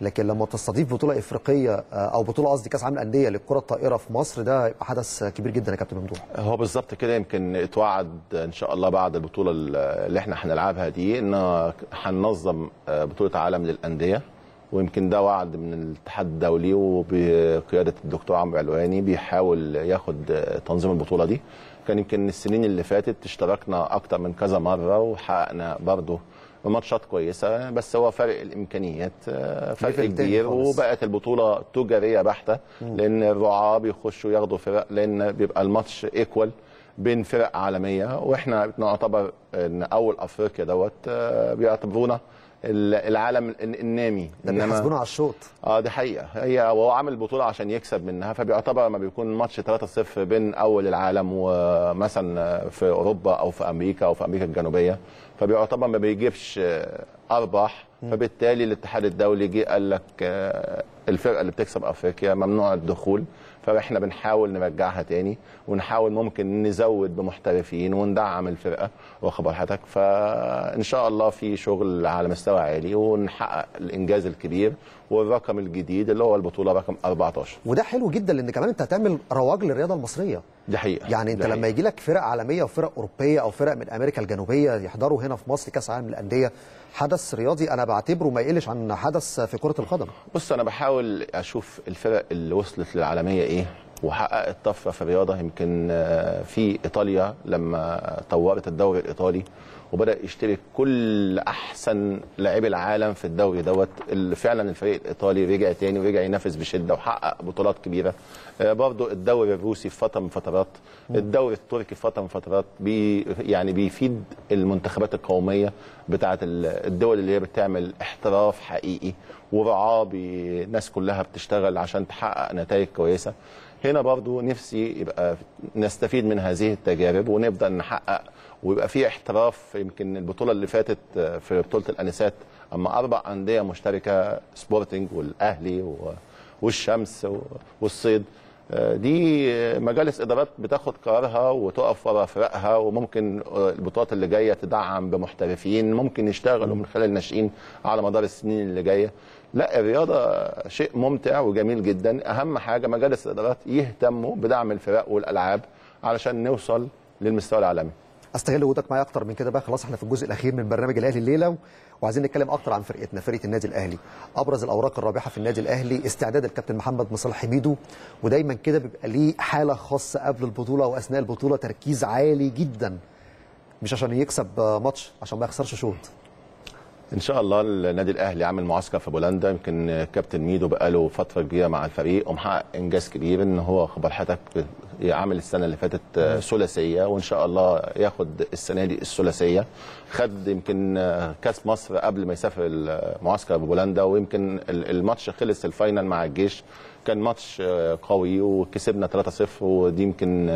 لكن لما تستضيف بطولة إفريقية آه، أو بطولة قصدي كأس عالم الأندية للكره الطائره في مصر ده يبقى حدث كبير جدا يا كابتن ممدوح. هو بالظبط كده يمكن اتوعد إن شاء الله بعد البطولة اللي إحنا هنلعبها دي إن هننظم بطولة عالم للأندية. ويمكن ده وعد من الاتحاد الدولي وبقيادة الدكتور عمرو علواني بيحاول ياخد تنظيم البطولة دي. كان يمكن السنين اللي فاتت اشتركنا أكتر من كذا مرة وحققنا برضه بماتشات كويسة بس هو فرق الإمكانيات آه، فرق كبير. وبقت البطولة تجارية بحتة لأن الرعاة بيخشوا ياخدوا فرق لأن بيبقى الماتش equal بين فرق عالمية وإحنا نعتبر إن أول أفريقيا دوت آه، بيعتبرونا العالم ال- النامي. ده بيحاسبونا على الشوط. آه دي حقيقة. هي وهو عامل البطوله عشان يكسب منها فبيعتبر لما بيكون ماتش 3-0 بين أول العالم ومثلا في أوروبا أو في أمريكا أو في أمريكا الجنوبية فبيعتبر ما بيجيبش أرباح فبالتالي الاتحاد الدولي جه قال لك آه، الفرقة اللي بتكسب أفريقيا ممنوع الدخول. فاحنا بنحاول نرجعها تاني ونحاول ممكن نزود بمحترفين وندعم الفرقة واخد حضرتك فإن شاء الله في شغل على مستوى عالي ونحقق الإنجاز الكبير والرقم الجديد اللي هو البطولة رقم 14 وده حلو جدا لأن كمان أنت هتعمل رواج للرياضة المصرية. دي حقيقة يعني أنت لما. يجي لك فرق عالمية وفرق أوروبية أو فرق من أمريكا الجنوبية يحضروا هنا في مصر كأس العالم للأندية حدث رياضي. أنا بعتبره ما يقلش عن حدث في كرة القدم. بص أنا بحاول أشوف الفرق اللي وصلت للعالمية إيه وحققت طفره في الرياضة. يمكن آه، في إيطاليا لما طورت الدوري الإيطالي وبدأ يشترك كل أحسن لاعبي العالم في الدوري دوت اللي فعلا الفريق الإيطالي رجع تاني ورجع ينافس بشدة وحقق بطولات كبيرة. آه، برضو الدوري الروسي في فترة من فترات الدوري التركي في فترة من فترات بي يعني بيفيد المنتخبات القومية بتاعه ال- الدول اللي هي بتعمل احتراف حقيقي ورعاة الناس كلها بتشتغل عشان تحقق نتائج كويسة. هنا برضو نفسي يبقى نستفيد من هذه التجارب ونبدأ نحقق ويبقى في احتراف يمكن البطولة اللي فاتت آه، في بطولة الأنسات أما أربع أندية مشتركة سبورتنج والأهلي والشمس والصيد آه، دي مجالس إدارات بتاخد قرارها وتقف ورا فرقها وممكن آه، البطولات اللي جاية تدعم بمحترفين ممكن يشتغلوا من خلال الناشئين على مدار السنين اللي جاية. لا الرياضة شيء ممتع وجميل جدا. أهم حاجة مجالس الإدارات يهتموا بدعم الفرق والألعاب علشان نوصل للمستوى العالمي. أستغل وجودك معايا أكتر من كده بقى. خلاص إحنا في الجزء الأخير من برنامج الأهلي الليلة. وعايزين نتكلم أكتر عن فرقتنا فرقة النادي الأهلي. أبرز الأوراق الرابحة في النادي الأهلي استعداد الكابتن محمد مصالح حميدو ودايما كده بيبقى ليه حالة خاصة قبل البطولة وأثناء البطولة تركيز عالي جدا. مش عشان يكسب ماتش عشان ما يخسرش شوط. إن شاء الله النادي الأهلي عامل معسكر في بولندا. يمكن كابتن ميدو بقاله فترة كبيرة مع الفريق ومحقق إنجاز كبير إن هو خبر حضرتك عامل السنة اللي فاتت ثلاثية وإن شاء الله ياخد السنة دي الثلاثية. خد يمكن كأس مصر قبل ما يسافر المعسكر ببولندا ويمكن ال- الماتش خلص ال final مع الجيش. كان ماتش قوي وكسبنا 3-0 ودي يمكن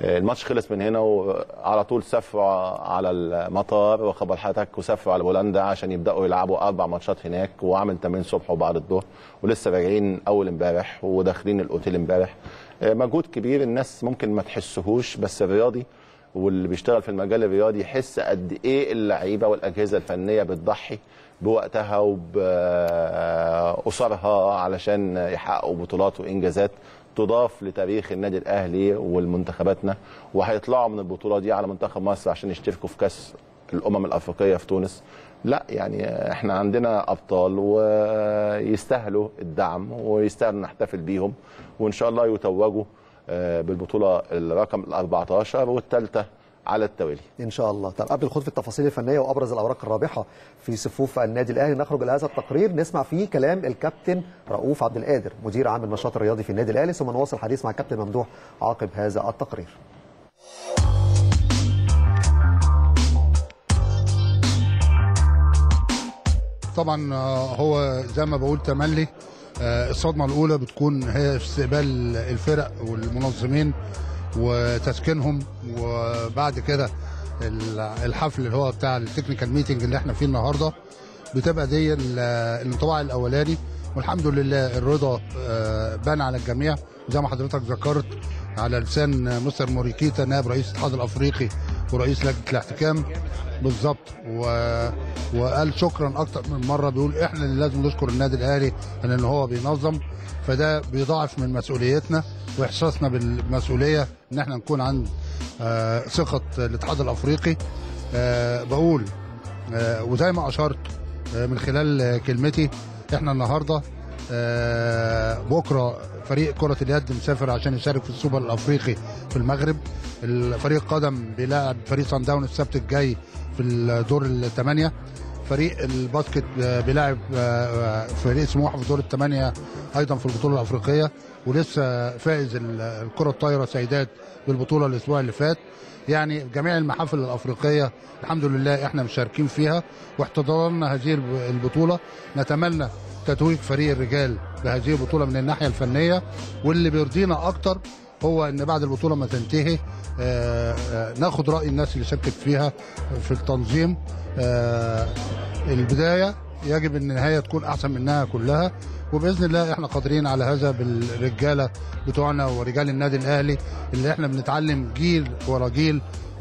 الماتش خلص من هنا وعلى طول سافروا على المطار واخد بال حضرتك وسافروا على بولندا عشان يبدأوا يلعبوا أربع ماتشات هناك وعمل تمرين صبح وبعد الظهر ولسه راجعين أول امبارح وداخلين الأوتيل امبارح. آه، مجهود كبير الناس ممكن ما تحسهوش بس الرياضي واللي بيشتغل في المجال الرياضي يحس قد إيه اللعيبة والأجهزة الفنية بتضحي بوقتها وبأسرها علشان يحققوا بطولات وإنجازات. تضاف لتاريخ النادي الأهلي والمنتخباتنا وهيطلعوا من البطولة دي على منتخب مصر عشان يشتركوا في كأس الأمم الأفريقية في تونس. لا يعني إحنا عندنا أبطال ويستاهلوا الدعم ويستاهلوا نحتفل بيهم وإن شاء الله يتوجوا آه، بالبطولة الرقم ال 14 والثالثه على التوالي. إن شاء الله. طب قبل الخوض في التفاصيل الفنية وأبرز الأوراق الرابحة في صفوف النادي الأهلي نخرج إلى هذا التقرير نسمع فيه كلام الكابتن رؤوف عبد القادر مدير عام النشاط الرياضي في النادي الأهلي ثم نواصل الحديث مع الكابتن ممدوح عقب هذا التقرير. طبعا آه، هو زي ما بقول تملي آه، الصدمة الأولى بتكون هي استقبال الفرق والمنظمين وتسكينهم وبعد كده ال- الحفل اللي هو بتاع ال technical meeting اللي إحنا فيه النهارده بتبقى دي ال- الانطباع الأولاني. والحمد لله الرضا آه، بان على الجميع. زي ما حضرتك ذكرت على لسان مستر موريكيتا نائب رئيس الاتحاد الأفريقي ورئيس لجنة الاحتكام. بالظبط. و... وقال شكرا أكتر من مرة بيقول إحنا اللي لازم نشكر النادي الأهلي إن هو بينظم. فده بيضاعف من مسؤوليتنا وإحساسنا بالمسؤولية إن إحنا نكون عند آه، ثقة الاتحاد الأفريقي. آه، بقول آه، وزي ما أشرت من خلال كلمتي إحنا النهارده بكرة فريق كرة اليد مسافر عشان يشارك في السوبر الأفريقي في المغرب. الفريق قدم بيلاعب فريق صن داون السبت الجاي في الدور الثمانية. فريق الباسكت آه، بيلاعب آه، فريق سموحه في دور الثمانية أيضا في البطولة الأفريقية ولسه فائز ال- الكرة الطايرة سيدات بالبطولة الأسبوع اللي فات. يعني جميع المحافل الأفريقية الحمد لله إحنا مشاركين فيها واحتضرنا هذه الب- البطولة. نتمنى تتويج فريق الرجال بهذه البطولة من الناحية الفنية. واللي بيرضينا أكتر هو إن بعد البطولة ما تنتهي آه، آه، ناخد رأي الناس اللي شاركت فيها في التنظيم. آه، البداية يجب إن النهاية تكون أحسن منها كلها. وبإذن الله إحنا قادرين على هذا بالرجالة بتوعنا ورجال النادي الأهلي اللي إحنا بنتعلم جيل ورا جيل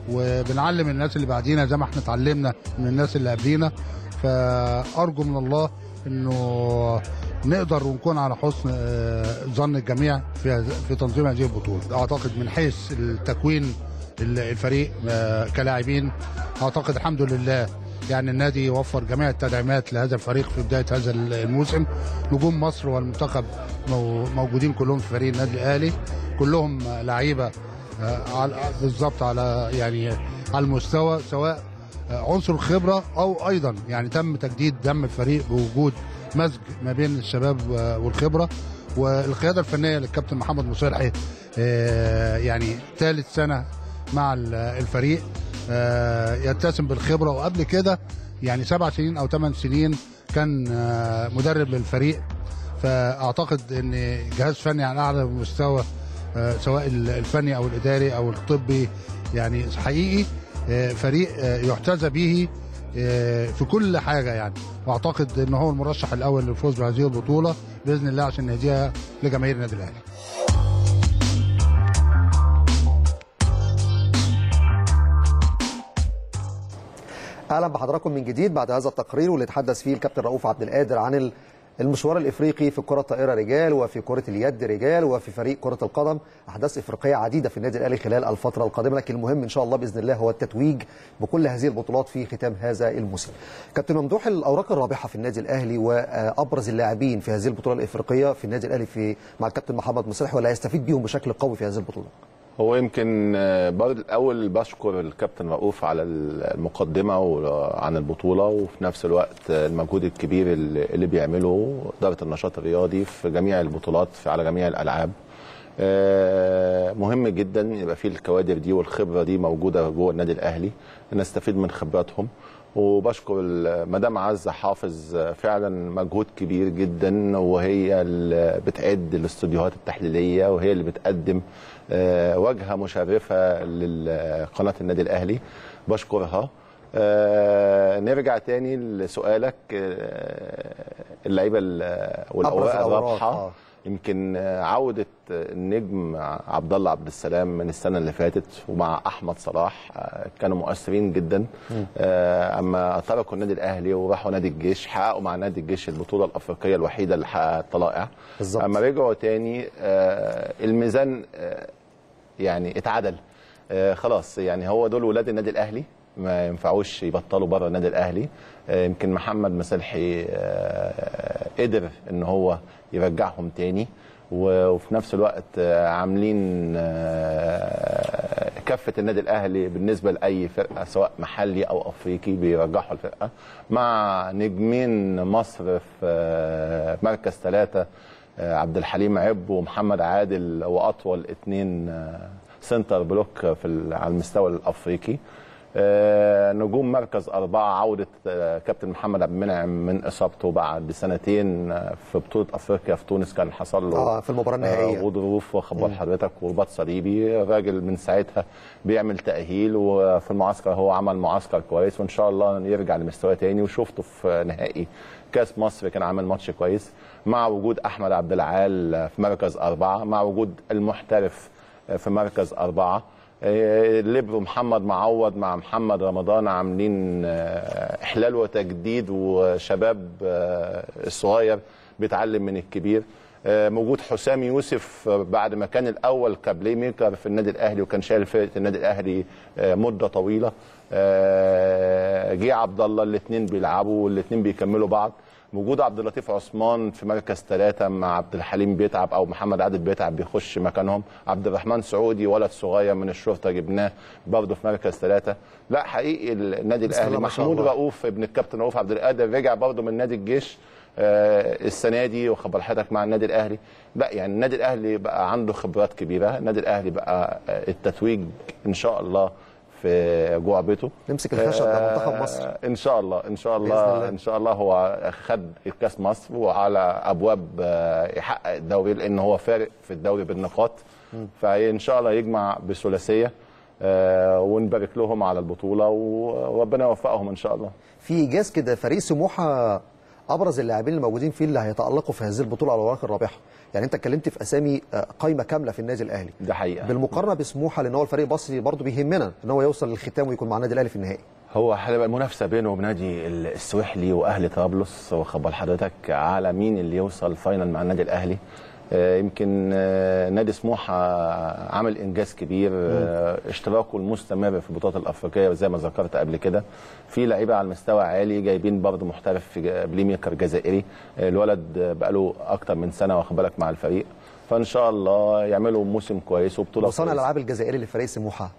وبنعلم الناس اللي بعدينا زي ما إحنا اتعلمنا من الناس اللي قبلينا. فأرجو من الله إنه نقدر ونكون على حسن آه، ظن الجميع في في تنظيم هذه البطولة. أعتقد من حيث التكوين ال- الفريق آه، كلاعبين أعتقد الحمد لله يعني النادي وفر جميع التدعيمات لهذا الفريق في بداية هذا الموسم. نجوم مصر والمنتخب مو- موجودين كلهم في فريق النادي الأهلي. كلهم لعيبة آه، بالظبط على يعني على المستوى سواء عنصر الخبرة أو أيضا يعني تم تجديد دم الفريق بوجود مزج ما بين الشباب آه، والخبرة. والقيادة الفنية للكابتن محمد مصلحي آه، يعني ثالث سنة مع ال- الفريق آه، يتسم بالخبرة. وقبل كده يعني سبع سنين أو ثمان سنين كان آه، مدرب للفريق. فأعتقد إن جهاز فني على أعلى مستوى آه، سواء الفني أو الإداري أو الطبي يعني حقيقي. آه، فريق آه، يحتذى به آه، في كل حاجة يعني. وأعتقد إن هو المرشح الأول للفوز بهذه البطولة بإذن الله عشان نهديها لجماهير النادي الأهلي. أهلا بحضراتكم من جديد بعد هذا التقرير واللي تحدث فيه الكابتن رؤوف عبد القادر عن المشوار الإفريقي في كرة الطائرة رجال وفي كرة اليد رجال وفي فريق كرة القدم أحداث إفريقية عديدة في النادي الأهلي خلال الفترة القادمة لكن المهم إن شاء الله بإذن الله هو التتويج بكل هذه البطولات في ختام هذا الموسم. كابتن ممدوح الأوراق الرابحة في النادي الأهلي وأبرز اللاعبين في هذه البطولة الإفريقية في النادي الأهلي في مع الكابتن محمد مصلح ولا يستفيد بيهم بشكل قوي في هذه البطولة. هو يمكن آه، برضه الأول بشكر الكابتن رؤوف على المقدمة وعن البطولة وفي نفس الوقت المجهود الكبير اللي بيعمله إدارة النشاط الرياضي في جميع البطولات في على جميع الألعاب. آه، مهم جدا يبقى في الكوادر دي والخبرة دي موجودة جوه النادي الأهلي. نستفيد من خبراتهم. وبشكر مدام عزة حافظ آه، فعلا مجهود كبير جدا وهي اللي بتعد الاستوديوهات التحليلية وهي اللي بتقدم واجهه مشرفة لقناه النادي الأهلي بشكرها آه، نرجع تاني لسؤالك آه، اللعيبة ال- والأوراق الرابحة آه. يمكن عودة النجم عبد الله عبد السلام من السنة اللي فاتت ومع أحمد صلاح آه، كانوا مؤثرين جدا. آه، أما تركوا النادي الأهلي وراحوا نادي الجيش حققوا مع نادي الجيش البطولة الأفريقية الوحيدة اللي حققت طلائع بالظبط. أما رجعوا تاني آه، الميزان يعني اتعدل. خلاص يعني هو دول ولاد النادي الأهلي. ما ينفعوش يبطلوا بره النادي الأهلي. آه، يمكن محمد مسلحي آه، قدر إن هو يرجعهم تاني. وفي نفس الوقت آه، عاملين كفة النادي الأهلي بالنسبة لأي فرقة سواء محلي أو أفريقي بيرجحوا الفرقة. مع نجمين مصر في مركز ثلاثة عبد الحليم عب ومحمد عادل وأطول اثنين center block في على المستوى الأفريقي. نجوم مركز أربعة عودة آه، كابتن محمد عبد المنعم من إصابته بعد سنتين آه، في بطولة أفريقيا في تونس كان حصل له آه، في المباراة النهائية. آه، غضروف وخبر حضرتك ورباط صليبي الراجل من ساعتها بيعمل تأهيل وفي المعسكر هو عمل معسكر كويس وإن شاء الله يرجع لمستواه تاني وشفته في نهائي كأس مصر كان عامل ماتش كويس مع وجود أحمد عبد العال في مركز أربعة مع وجود المحترف في مركز أربعة آه، ليبرو محمد معوض مع محمد رمضان عاملين آه، إحلال وتجديد وشباب آه، الصغير بيتعلم من الكبير. آه، موجود حسام يوسف آه، بعد ما كان الأول ك playmaker في النادي الأهلي وكان شايل فرقة النادي الأهلي آه، مدة طويلة. آه، جه عبد الله الاثنين بيلعبوا والاثنين بيكملوا بعض. وجود عبد اللطيف عثمان في مركز ثلاثة مع عبد الحليم بيتعب أو محمد عادل بيتعب بيخش مكانهم. عبد الرحمن سعودي ولد صغير من الشرطة جبناه برضه في مركز ثلاثة. لا حقيقي النادي شاء محمود. رؤوف ابن الكابتن رؤوف عبد القادر رجع برضه من نادي الجيش آه، السنة دي وخبر حضرتك مع النادي الأهلي. لا يعني النادي الأهلي بقى عنده خبرات كبيرة. النادي الأهلي بقى آه، التتويج إن شاء الله في جوه بيته. نمسك الخشب ده منتخب مصر. آه، إن شاء الله إن شاء الله الله. إن شاء الله هو خد الكاس مصر وعلى أبواب آه، يحقق الدوري لأن هو فارق في الدوري بالنقاط. فان شاء الله يجمع بثلاثية آه، ونبارك لهم على البطولة وربنا يوفقهم إن شاء الله. في ايجاز كده فريق سموحة أبرز اللاعبين الموجودين فيه اللي هيتألقوا في هذه البطولة على الورق الرابحة. يعني أنت اتكلمت في أسامي آه، قايمة كاملة في النادي الأهلي. ده حقيقة. بالمقارنة بسموحة لأن هو الفريق المصري برضه بيهمنا إن هو يوصل للختام ويكون مع النادي الأهلي في النهائي. هو هيبقى المنافسة بينه وبين نادي السويحلي وأهلي طرابلس. وخبر حضرتك على مين اللي يوصل final مع النادي الأهلي. يمكن آه، نادي سموحة عمل إنجاز كبير آه، اشتراكه المستمر في البطولات الأفريقية زي ما ذكرت قبل كده. في لعيبة على المستوى عالي جايبين برضه محترف في playmaker جزائري آه، الولد آه، بقاله أكتر من سنة واخد بالك مع الفريق. فإن شاء الله يعملوا موسم كويس وبطولة وصانع كويسة. الألعاب الجزائري لفريق سموحة.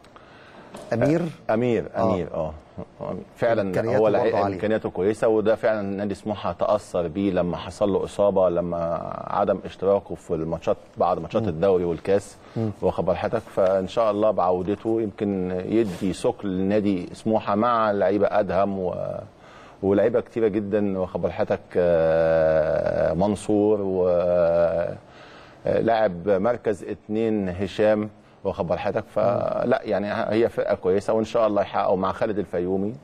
أمير؟ أمير أمير آه. فعلا هو. إمكانياته كويسة وده فعلا نادي سموحة تأثر بيه لما حصل له إصابة لما عدم اشتراكه في الماتشات بعد ماتشات الدوري والكاس واخد حضرتك فإن شاء الله بعودته يمكن يدي ثقل لنادي سموحة مع لعيبة أدهم و ولعيبة كتيرة جدا واخد حضرتك آه، منصور و آه، لاعب مركز اتنين هشام. واخد بال حضرتك فلا يعني هي فرقة كويسة وإن شاء الله يحققوا مع خالد الفيومي.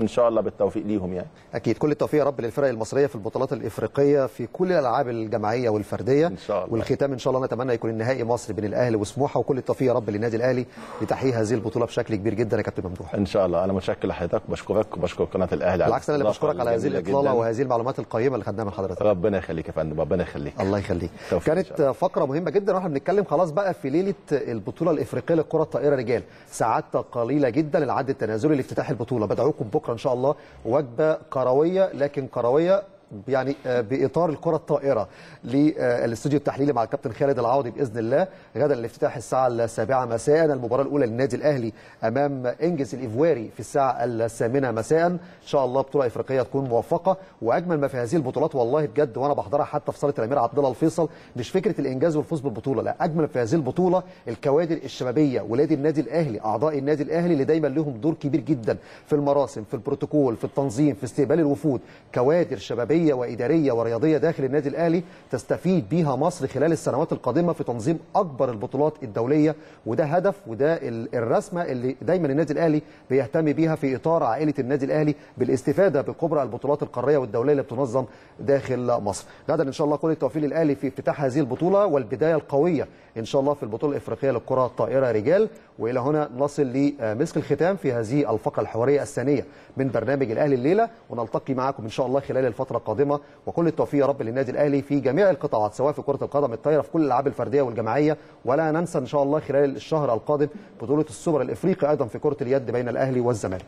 إن شاء الله بالتوفيق ليهم يعني. أكيد. كل التوفيق يا رب للفرق المصرية في البطولات الإفريقية في كل الألعاب الجماعية والفردية. إن شاء الله. والختام إن شاء الله نتمنى يكون النهائي مصري بين الأهلي وسموحة. وكل التوفيق يا رب للنادي الأهلي لتحقيق هذه البطولة بشكل كبير جدا يا كابتن ممدوح. إن شاء الله. أنا متشكر لحضرتك. بشكرك وبشكر قناة الأهلي على بالعكس أنا اللي بشكرك على هذه الإطلالة. وهذه المعلومات القيمة اللي خدناها من حضرتك. ربنا يخليك يا فندم ربنا يخليك. الله يخليك. كانت. فقرة مهمة جدا وإحنا بنتكلم خلاص بقى في ليلة البطولة الإفريقية للكره الطائره رجال. ساعات قليلة جدا العد التنازلي لافتتاح البطولة. بدعوكم بكرة. إن شاء الله. وجبة كروية لكن كروية يعني آه، بإطار الكرة الطائرة للاستوديو التحليلي مع الكابتن خالد العوضي بإذن الله غدا الافتتاح الساعة السابعة مساء. المباراة الأولى للنادي الأهلي أمام انجز الايفواري في الساعة الثامنة مساء. إن شاء الله بطولة إفريقية تكون موفقة. وأجمل ما في هذه البطولات والله بجد وأنا بحضرها حتى في صالة الأمير عبد الله الفيصل مش فكرة الإنجاز والفوز بالبطولة لا أجمل في هذه البطولة الكوادر الشبابية ولاد النادي الأهلي أعضاء النادي الأهلي اللي دايما لهم دور كبير جدا في المراسم في البروتوكول في التنظيم في استقبال الوفود. كوادر شبابية وإدارية ورياضية داخل النادي الأهلي تستفيد بيها مصر خلال السنوات القادمة في تنظيم أكبر البطولات الدولية. وده هدف وده ال- الرسمة اللي دايما النادي الأهلي بيهتم بيها في إطار عائلة النادي الأهلي بالاستفادة بكبرى البطولات القارية والدولية اللي بتنظم داخل مصر. غدا إن شاء الله كل التوفيق للأهلي في افتتاح هذه البطولة والبداية القوية إن شاء الله في البطولة الإفريقية للكرة الطائرة. رجال وإلى هنا نصل لمسك الختام في هذه الفقرة الحوارية الثانية من برنامج الأهلي الليلة. ونلتقي معكم إن شاء الله خلال الفترة القادمة. وكل التوفيق يا رب للنادي الأهلي في جميع القطاعات سواء في كرة القدم الطايرة في كل الألعاب الفردية والجماعية. ولا ننسى إن شاء الله خلال الشهر القادم بطولة السوبر الإفريقي أيضا في كرة اليد بين الأهلي والزمالك.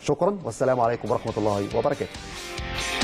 شكرا والسلام عليكم ورحمة الله وبركاته.